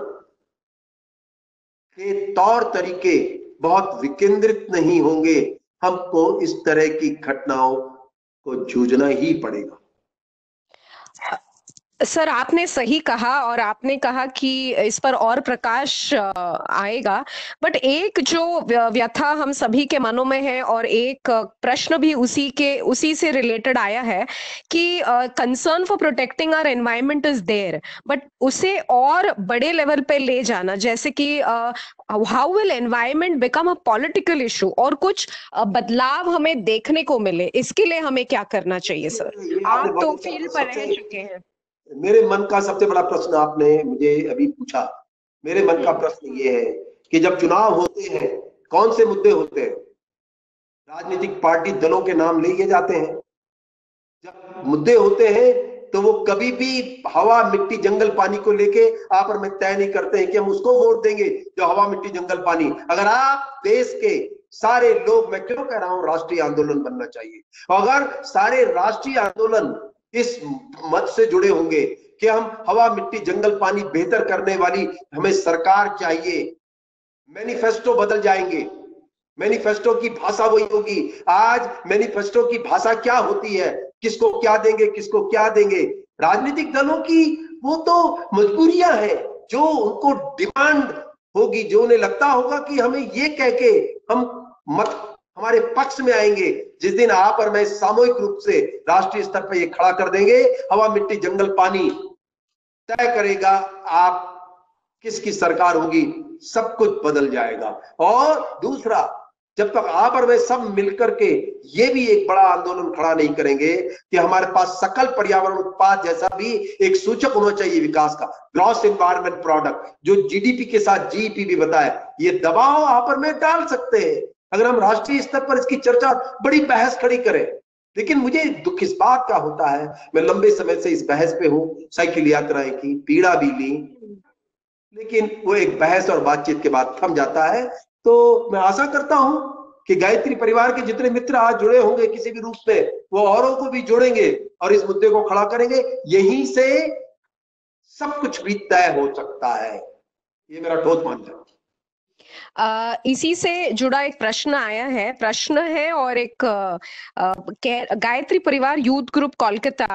Speaker 2: के तौर तरीके बहुत विकेंद्रित नहीं होंगे, हमको इस तरह की घटनाओं को जूझना ही पड़ेगा।
Speaker 1: सर आपने सही कहा और आपने कहा कि इस पर और प्रकाश आएगा। बट एक जो व्यथा हम सभी के मनों में है और एक प्रश्न भी उसी के उसी से रिलेटेड आया है कि concern for protecting our environment is there but उसे और बड़े लेवल पे ले जाना जैसे कि how will environment become a political issue और कुछ बदलाव हमें देखने को मिले इसके लिए हमें क्या करना चाहिए सर? आप तो फ़ील्ड पर रह चुके हैं।
Speaker 2: मेरे मन का सबसे बड़ा प्रश्न आपने मुझे अभी पूछा। मेरे मन का प्रश्न ये है कि जब चुनाव होते हैं, कौन से मुद्दे होते हैं? राजनीतिक पार्टी दलों के नाम लिए जाते हैं। जब मुद्दे होते हैं तो वो कभी भी हवा, मिट्टी, जंगल, पानी को लेके आप और मैं तय नहीं करते हैं कि हम उसको वोट देंगे, जो हवा, मिट्टी, जंगल, पानी। अगर आप देश के सारे लोग, मैं क्यों कह रहा हूँ, राष्ट्रीय आंदोलन बनना चाहिए? अगर सारे राष्ट्रीय आंदोलन इस मत से जुड़े होंगे कि हम हवा, मिट्टी, जंगल, पानी बेहतर करने वाली हमें सरकार चाहिए। मैनिफेस्टो बदल जाएँगे। मैनिफेस्टो की भाषा वही होगी। आज मैनिफेस्टो की भाषा क्या होती है? किसको क्या देंगे, किसको क्या देंगे? राजनीतिक दलों की वो तो मजबूरियाँ हैं, जो उनको डिमांड होगी, जो उन्हें लगता होगा कि हमें ये कह के हम मत, हमारे पक्ष में आएँगे। जिस दिन आप और मैं सामूहिक रूप से राष्ट्रीय स्तर पर ये खड़ा कर देंगे, हवा, मिट्टी, जंगल, पानी तय करेगा आप किसकी सरकार होगी, सब कुछ बदल जाएगा। और दूसरा, जब तक आप और वे सब मिलकर के ये भी एक बड़ा आंदोलन खड़ा नहीं करेंगे कि हमारे पास सकल पर्यावरण उत्पाद जैसा भी एक सूचक होना चाहिए विकास का, ग्रॉस एनवायरमेंट प्रोडक्ट, जो जीडीपी के साथ जीपी भी बताए ये दबाव आप और मैं डाल सकते हैं। अगर हम राष्ट्रीय स्तर पर इसकी चर्चा बड़ी बहस खड़ी करें, लेकिन मुझे दुख इस बात का होता है, मैं लंबे समय से इस बहस पे हूँ, साइकिल यात्राएँ की, पीड़ा भी ली, लेकिन वो एक बहस और बातचीत के बाद थम जाता है। तो मैं आशा करता हूँ कि गायत्री परिवार के जितने मित्र आज जुड़े होंगे किसी भी रूप में, वो औरों को भी जोड़ेंगे और इस मुद्दे को खड़ा करेंगे। यहीं से सब कुछ भी तय हो सकता है। ये मेरा ठोस मानना है।
Speaker 1: इसी से जुड़ा एक प्रश्न आया है। प्रश्न है और एक गायत्री परिवार यूथ ग्रुप कोलकाता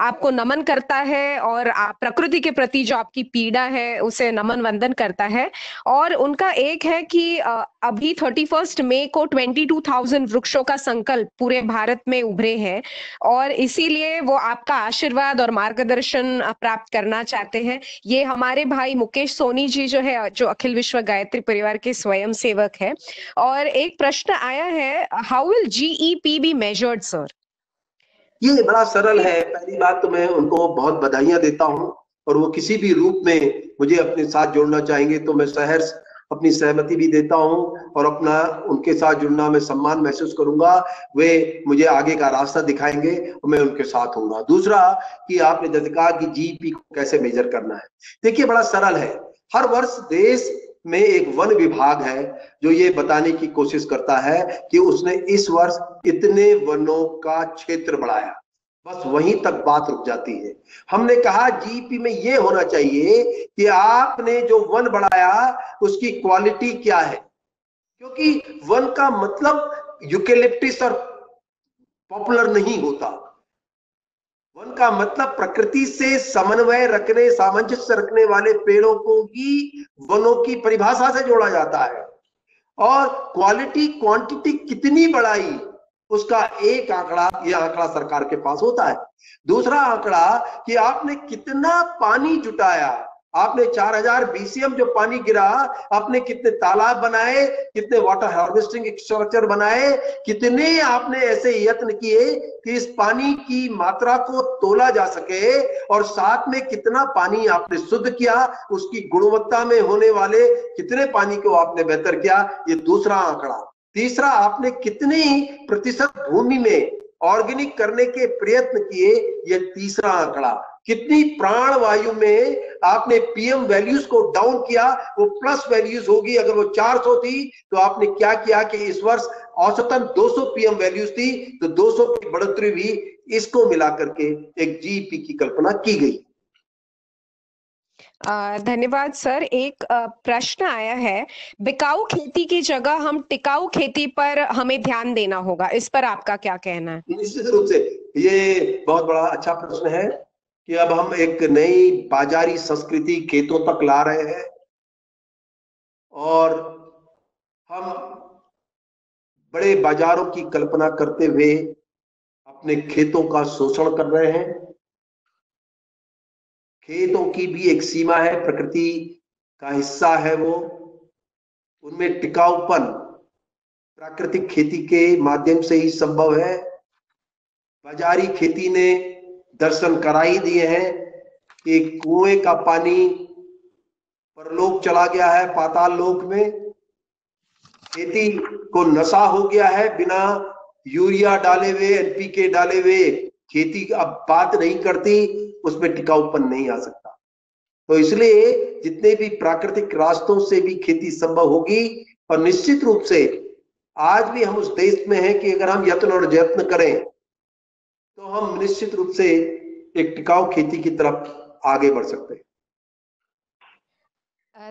Speaker 1: आपको नमन करता है और आप, प्रकृति के प्रति जो आपकी पीड़ा है, उसे नमन वंदन करता है। और उनका एक है कि अभी थर्टी फ़र्स्ट मे को ट्वेंटी टू थाउज़ेंड वृक्षों का संकल्प पूरे भारत में उभरे हैं और इसीलिए वो आपका आशीर्वाद और मार्गदर्शन प्राप्त करना चाहते हैं। ये हमारे भाई मुकेश सोनी जी जो है, जो अखिल विश्व गायत्री परिवार के स्वयं सेवक है। और एक प्रश्न आया है how will GEP be measured sir
Speaker 2: ये बड़ा सरल है। पहली बात तो मैं उनको बहुत बधाइयाँ देता हूँ और वो किसी भी रूप में मुझे अपने साथ जोड़ना चाहेंगे तो मैं शहर अपनी सहमति भी देता हूँ और अपना, उनके साथ जुड़ना मैं सम्मान महसूस करूँगा। वे मुझे आगे का रास्ता दिखाएँगे और मैं उनके साथ हूँगा दूसरा कि आपने जैसे कहा कि जीपी को कैसे मेजर करना है। देखिए, बड़ा सरल है। हर वर्ष देश में एक वन विभाग है जो ये बताने की कोशिश करता है कि उसने इस वर्ष इतने वनों का क्षेत्र बढ़ाया। बस वहीं तक बात रुक जाती है। हमने कहा जीपी में यह होना चाहिए कि आपने जो वन बढ़ाया, उसकी क्वालिटी क्या है? क्योंकि वन का मतलब यूकेलिप्टिस और पॉपुलर नहीं होता। वन का मतलब प्रकृति से समन्वय रखने, सामंजस्य रखने वाले पेड़ों को ही वनों की परिभाषा से जोड़ा जाता है। और क्वालिटी क्वांटिटी कितनी बढ़ाई उसका एक आंकड़ा यह आंकड़ा सरकार के पास होता है। दूसरा आंकड़ा कि आपने कितना पानी जुटाया? आपने 4000 बीसीएम जो पानी गिरा, आपने कितने तालाब बनाए, कितने वाटर हार्वेस्टिंग स्ट्रक्चर बनाए, कितने आपने ऐसे यत्न किए कि इस पानी की मात्रा को तोला जा सके और साथ में कितना पानी आपने शुद्ध किया, उसकी गुणवत्ता में होने वाले कितने पानी को आपने बेहतर किया? ये दूसरा आंकड़ा। तीसरा, आपने कितनी प्रतिशत भूमि में ऑर्गेनिक करने के प्रयत्न किए? यह तीसरा आंकड़ा। कितनी प्राण वायु में आपने पीएम वैल्यूज़ को डाउन किया? वो प्लस वैल्यूज़ होगी। अगर वो 400 थी तो आपने क्या किया कि इस वर्ष औसतन 200 पीएम वैल्यूज़ थी तो 200 की बढ़ोतरी भी इसको मिलाकर के एक जीपी की कल्पना की गई।
Speaker 1: धन्यवाद, सर। एक प्रश्न आया है। बिकाऊ खेती की जगह हम टिकाऊ खेती पर हमें ध्यान देना होगा। इस पर आपका क्या कहना है?
Speaker 2: निश्चित रूप से ये बहुत बड़ा अच्छा प्रश्न है कि अब हम एक नई बाजारी संस्कृति खेतों तक ला रहे हैं और हम बड़े बाजारों की कल्पना करते हुए अपने खेतों का शोषण कर रहे हैं। खेतों की भी एक सीमा है, प्रकृति का हिस्सा है वो। उनमें टिकाऊपन, प्राकृतिक खेती के माध्यम से ही संभव है। बाजारी खेती ने दर्शन करा ही दिए हैं कि कुएँ का पानी परलोक चला गया है, पाताल लोक में। खेती को नशा हो गया है, बिना यूरिया डाले हुए, एनपीके डाले हुए खेती अब बात नहीं करती, उसमें टिकाऊपन नहीं आ सकता। तो इसलिए जितने भी प्राकृतिक रास्तों से भी खेती संभव होगी, और निश्चित रूप से आज भी हम उस देश में हैं कि अगर हम यत्न और जत्न करें तो हम निश्चित रूप से एक टिकाऊ खेती की तरफ़ आगे बढ़ सकते हैं।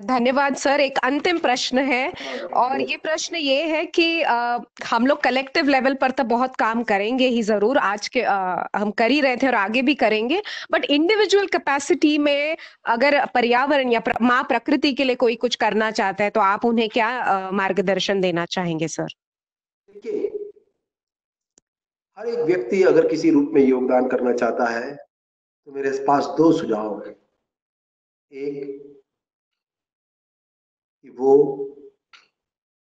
Speaker 1: धन्यवाद सर। एक अंतिम प्रश्न है और ये प्रश्न ये है कि आ, हम लोग कलेक्टिव लेवल पर तो बहुत काम करेंगे ही ज़रूर। आज के आ, हम कर ही रहे थे और आगे भी करेंगे। बट इंडिविजुअल कैपेसिटी में अगर पर्यावरण या प्र, माँ प्रकृति के लिए कोई कुछ करना चाहता है तो आप उन्हें क्या मार्गदर्शन देना चाहेंगे सर?
Speaker 2: देखिए हर एक व्यक्ति अगर किसी रूप में योगदान करना चाहता है तो मेरे पास दो सुझाव है। एक कि वो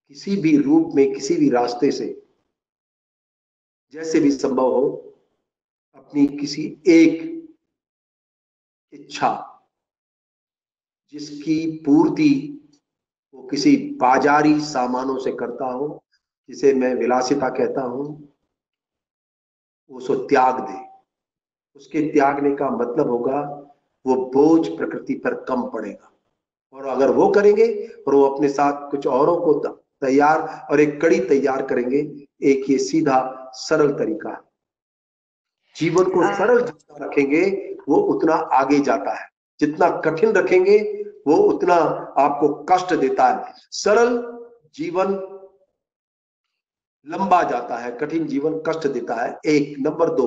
Speaker 2: किसी भी रूप में, किसी भी रास्ते से जैसे भी संभव हो, अपनी किसी एक इच्छा जिसकी पूर्ति वो किसी बाजारी सामानों से करता हो, जिसे मैं विलासिता कहता हूँ उसको त्याग दे। उसके त्यागने का मतलब होगा, वो बोझ प्रकृति पर कम पड़ेगा। और अगर वो करेंगे और वो अपने साथ कुछ औरों को तैयार और एक कड़ी तैयार करेंगे एक ये सीधा सरल तरीका है। जीवन को सरल जितना रखेंगे वो उतना आगे जाता है। जितना कठिन रखेंगे वो उतना आपको कष्ट देता है। सरल जीवन लंबा जाता है कठिन जीवन कष्ट देता है। एक नंबर दो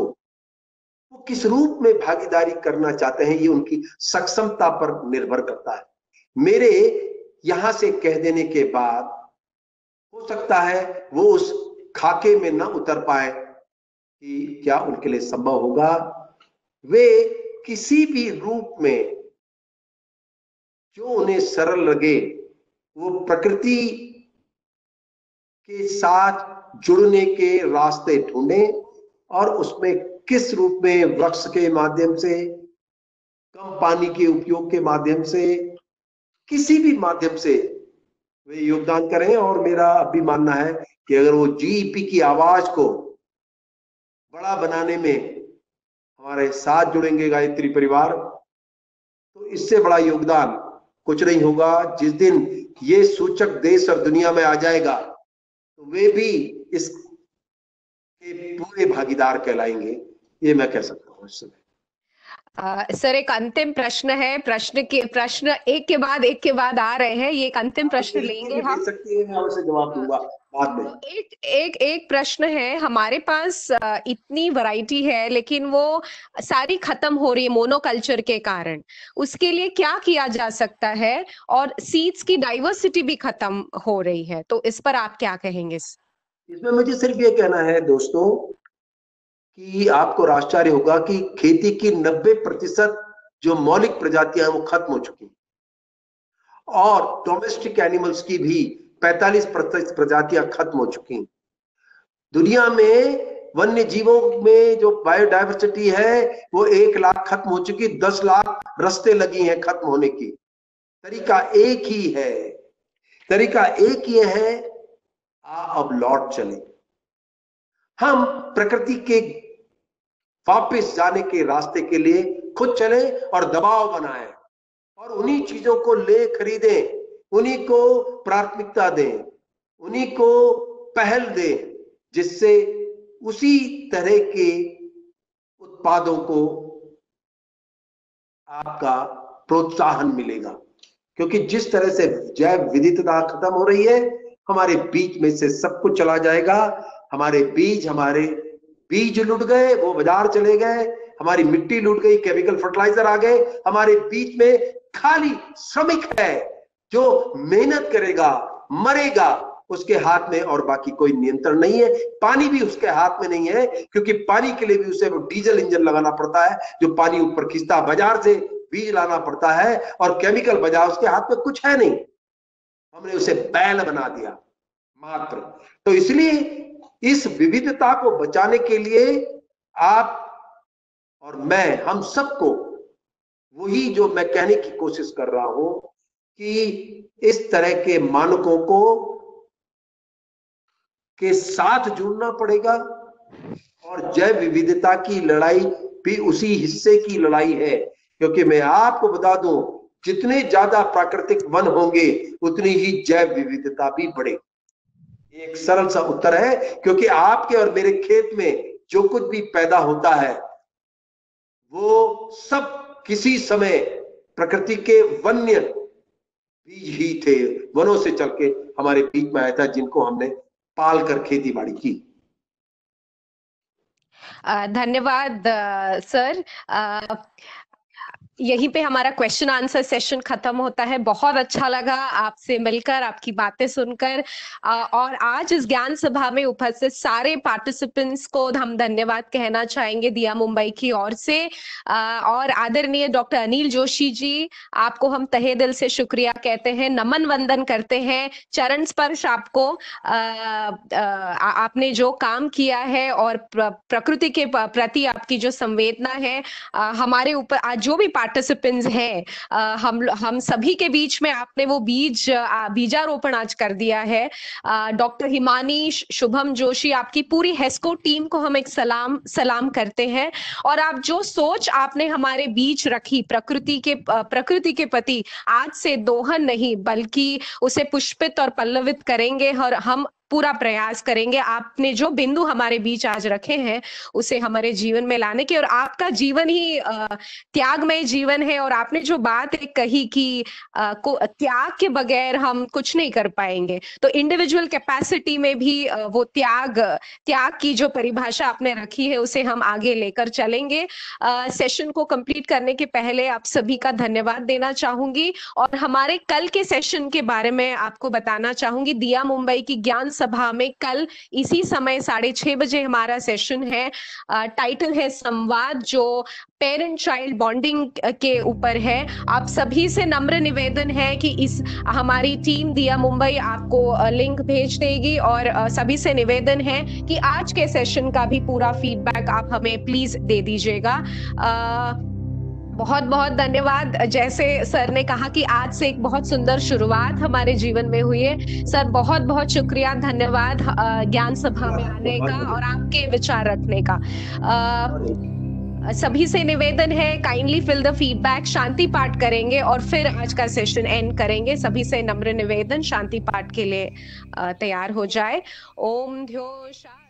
Speaker 2: वो किस रूप में भागीदारी करना चाहते हैं ये उनकी सक्षमता पर निर्भर करता है। मेरे यहाँ से कह देने के बाद हो सकता है वो उस खाके में ना उतर पाए कि क्या उनके लिए संभव होगा। वे किसी भी रूप में जो उन्हें सरल लगे, वो प्रकृति के साथ जुड़ने के रास्ते ढूंढे और उसमें किस रूप में वृक्ष के माध्यम से, कम पानी के उपयोग के माध्यम से किसी भी माध्यम से वे योगदान करें। और मेरा अभी मानना है कि अगर वो जीईपी की आवाज़ को बड़ा बनाने में हमारे साथ जुड़ेंगे गायत्री परिवार तो इससे बड़ा योगदान कुछ नहीं होगा। जिस दिन ये सूचक देश और दुनिया में आ जाएगा तो वे भी इस पूरे भागीदार कहलाएँगे, ये मैं कह सकता हूँ इस समय।
Speaker 1: सर एक अंतिम प्रश्न है। प्रश्न के प्रश्न एक के बाद एक के बाद आ रहे हैं। ये एक अंतिम प्रश्न लेंगे हम।
Speaker 2: सकती है मैं उसे जवाब दूँगा
Speaker 1: तो एक एक एक प्रश्न है। हमारे पास इतनी वैरायटी है लेकिन वो सारी खत्म हो रही है मोनोकल्चर के कारण। उसके लिए क्या किया जा सकता है? और सीड्स की डाइवर्सिटी भी खत्म हो रही है। तो इस पर आप क्या कहेंगे?
Speaker 2: इसमें मुझे सिर्फ़ ये कहना है दोस्तों कि आपको आश्चर्य होगा कि खेती की 90 प्रतिशत जो मौलिक प्रजातियाँ हैं, वो खत्म हो चुकी और डोमेस्टिक एनिमल्स की भी 45 प्रतिशत प्रजातियाँ खत्म हो चुकी दुनिया में वन्य जीवों में जो बायोडाइवर्सिटी है, वो एक लाख खत्म हो चुकी, दस लाख रस्ते लगी हैं खत्म होने की। तरीका एक ही है। तरीका एक ही है आ अब लौट चले। हम प्रकृति के वापस जाने के रास्ते के लिए खुद चले और दबाव बनाए और उन्हीं चीज़ों को ले खरीदे, उन्हीं को प्राथमिकता दें, उन्हीं को पहल दें, जिससे उसी तरह के उत्पादों को आपका प्रोत्साहन मिलेगा। क्योंकि जिस तरह से जैव विविधता खत्म हो रही है, हमारे बीच में से सब कुछ चला जाएगा, हमारे बीज, हमारे बीज लुट गए, वो बाज़ार चले गए, हमारी मिट्टी लुट गई केमिकल फर्टिलाइज़र आ गए, हमारे बीच में खाली श्रमिक है जो मेहनत करेगा, मरेगा, उसके हाथ में और बाकी कोई नियंत्रण नहीं है। पानी भी उसके हाथ में नहीं है, क्योंकि पानी के लिए भी उसे वो डीजल इंजन लगाना पड़ता है, जो पानी ऊपर खींचता, बाज़ार से बीज लाना पड़ता है, और केमिकल बाज़ार उसके हाथ में कुछ है नहीं। हमने उसे बैल बना दिया, मात्र। तो इसलिए इस विविधता को बचाने के लिए आप और मैं, हम सबको वही जो मैं कहने की कोशिश कर रहा हूँ कि इस तरह के मानकों को के साथ जुड़ना पड़ेगा और जैव विविधता की लड़ाई भी उसी हिस्से की लड़ाई है। क्योंकि मैं आपको बता दूँ, जितने ज़्यादा प्राकृतिक वन होंगे, उतनी ही जैव विविधता भी बढ़ेगी। एक सरल सा उत्तर है, क्योंकि आपके और मेरे खेत में जो कुछ भी पैदा होता है, वो सब किसी समय प्रकृति के वन्य बीज ही थे, वनों से चल के हमारे बीच में आया था, जिनको हमने पाल कर खेती बाड़ी की।
Speaker 1: धन्यवाद सर। यहीं पे हमारा क्वेश्चन आंसर सेशन खत्म होता है। बहुत अच्छा लगा आपसे मिलकर, आपकी बातें सुनकर। और आज इस ज्ञान सभा में उपस्थित सारे पार्टिसिपेंट्स को हम धन्यवाद कहना चाहेंगे दिया मुंबई की ओर से। और आदरणीय डॉक्टर अनिल जोशी जी, आपको हम तहे दिल से शुक्रिया कहते हैं। नमन वंदन करते हैं। चरण स्पर्श आपको आपने जो काम किया है और प्रकृति के प्रति आपकी जो संवेदना है हमारे ऊपर, आज जो भी पार्टिसिपेंट्स हैं। हम हम सभी के बीच में आपने वो बीज बीजारोपण आज कर दिया है। डॉक्टर हिमानी शुभम जोशी आपकी पूरी हेस्को टीम को हम एक सलाम सलाम करते हैं। और आप जो सोच आपने हमारे बीच रखी, प्रकृति के प्रकृति के प्रति, आज से दोहन नहीं, बल्कि उसे पुष्पित और पल्लवित करेंगे। और हम पूरा प्रयास करेंगे। आपने जो बिंदु हमारे बीच आज रखे हैं, उसे हमारे जीवन में लाने की, और आपका जीवन ही त्यागमय जीवन है, और आपने जो बात एक कही कि त्याग के बगैर हम कुछ नहीं कर पाएँगे। तो इंडिविजुअल कैपेसिटी में भी वो त्याग त्याग की जो परिभाषा आपने रखी है, उसे हम आगे लेकर चलेंगे। सेशन को कंप्लीट करने के पहले आप सभी का धन्यवाद देना चाहूँगी, और हमारे कल के सेशन के बारे में आपको बताना चाहूँगी। दिया मुंबई की ज्ञान सभा में कल इसी समय साढ़े छह बजे हमारा सेशन है। टाइटल है संवाद, जो पेरेंट चाइल्ड बॉन्डिंग के ऊपर है। आप सभी से नम्र निवेदन है कि इस हमारी टीम दिया मुंबई आपको लिंक भेज देगी और सभी से निवेदन है कि आज के सेशन का भी पूरा फीडबैक आप हमें प्लीज़ दे दीजिएगा। बहुत बहुत धन्यवाद। जैसे सर ने कहा कि आज से एक बहुत सुंदर शुरुआत हमारे जीवन में हुई है। सर बहुत बहुत शुक्रिया धन्यवाद ज्ञान सभा में आने का और आपके विचार रखने का। सभी से निवेदन है काइंडली फिल द फीडबैक शांति पाठ करेंगे और फिर आज का सेशन एंड करेंगे। सभी से नम्र निवेदन शांति पाठ के लिए तैयार हो जाए। ओम ध्यो शांति।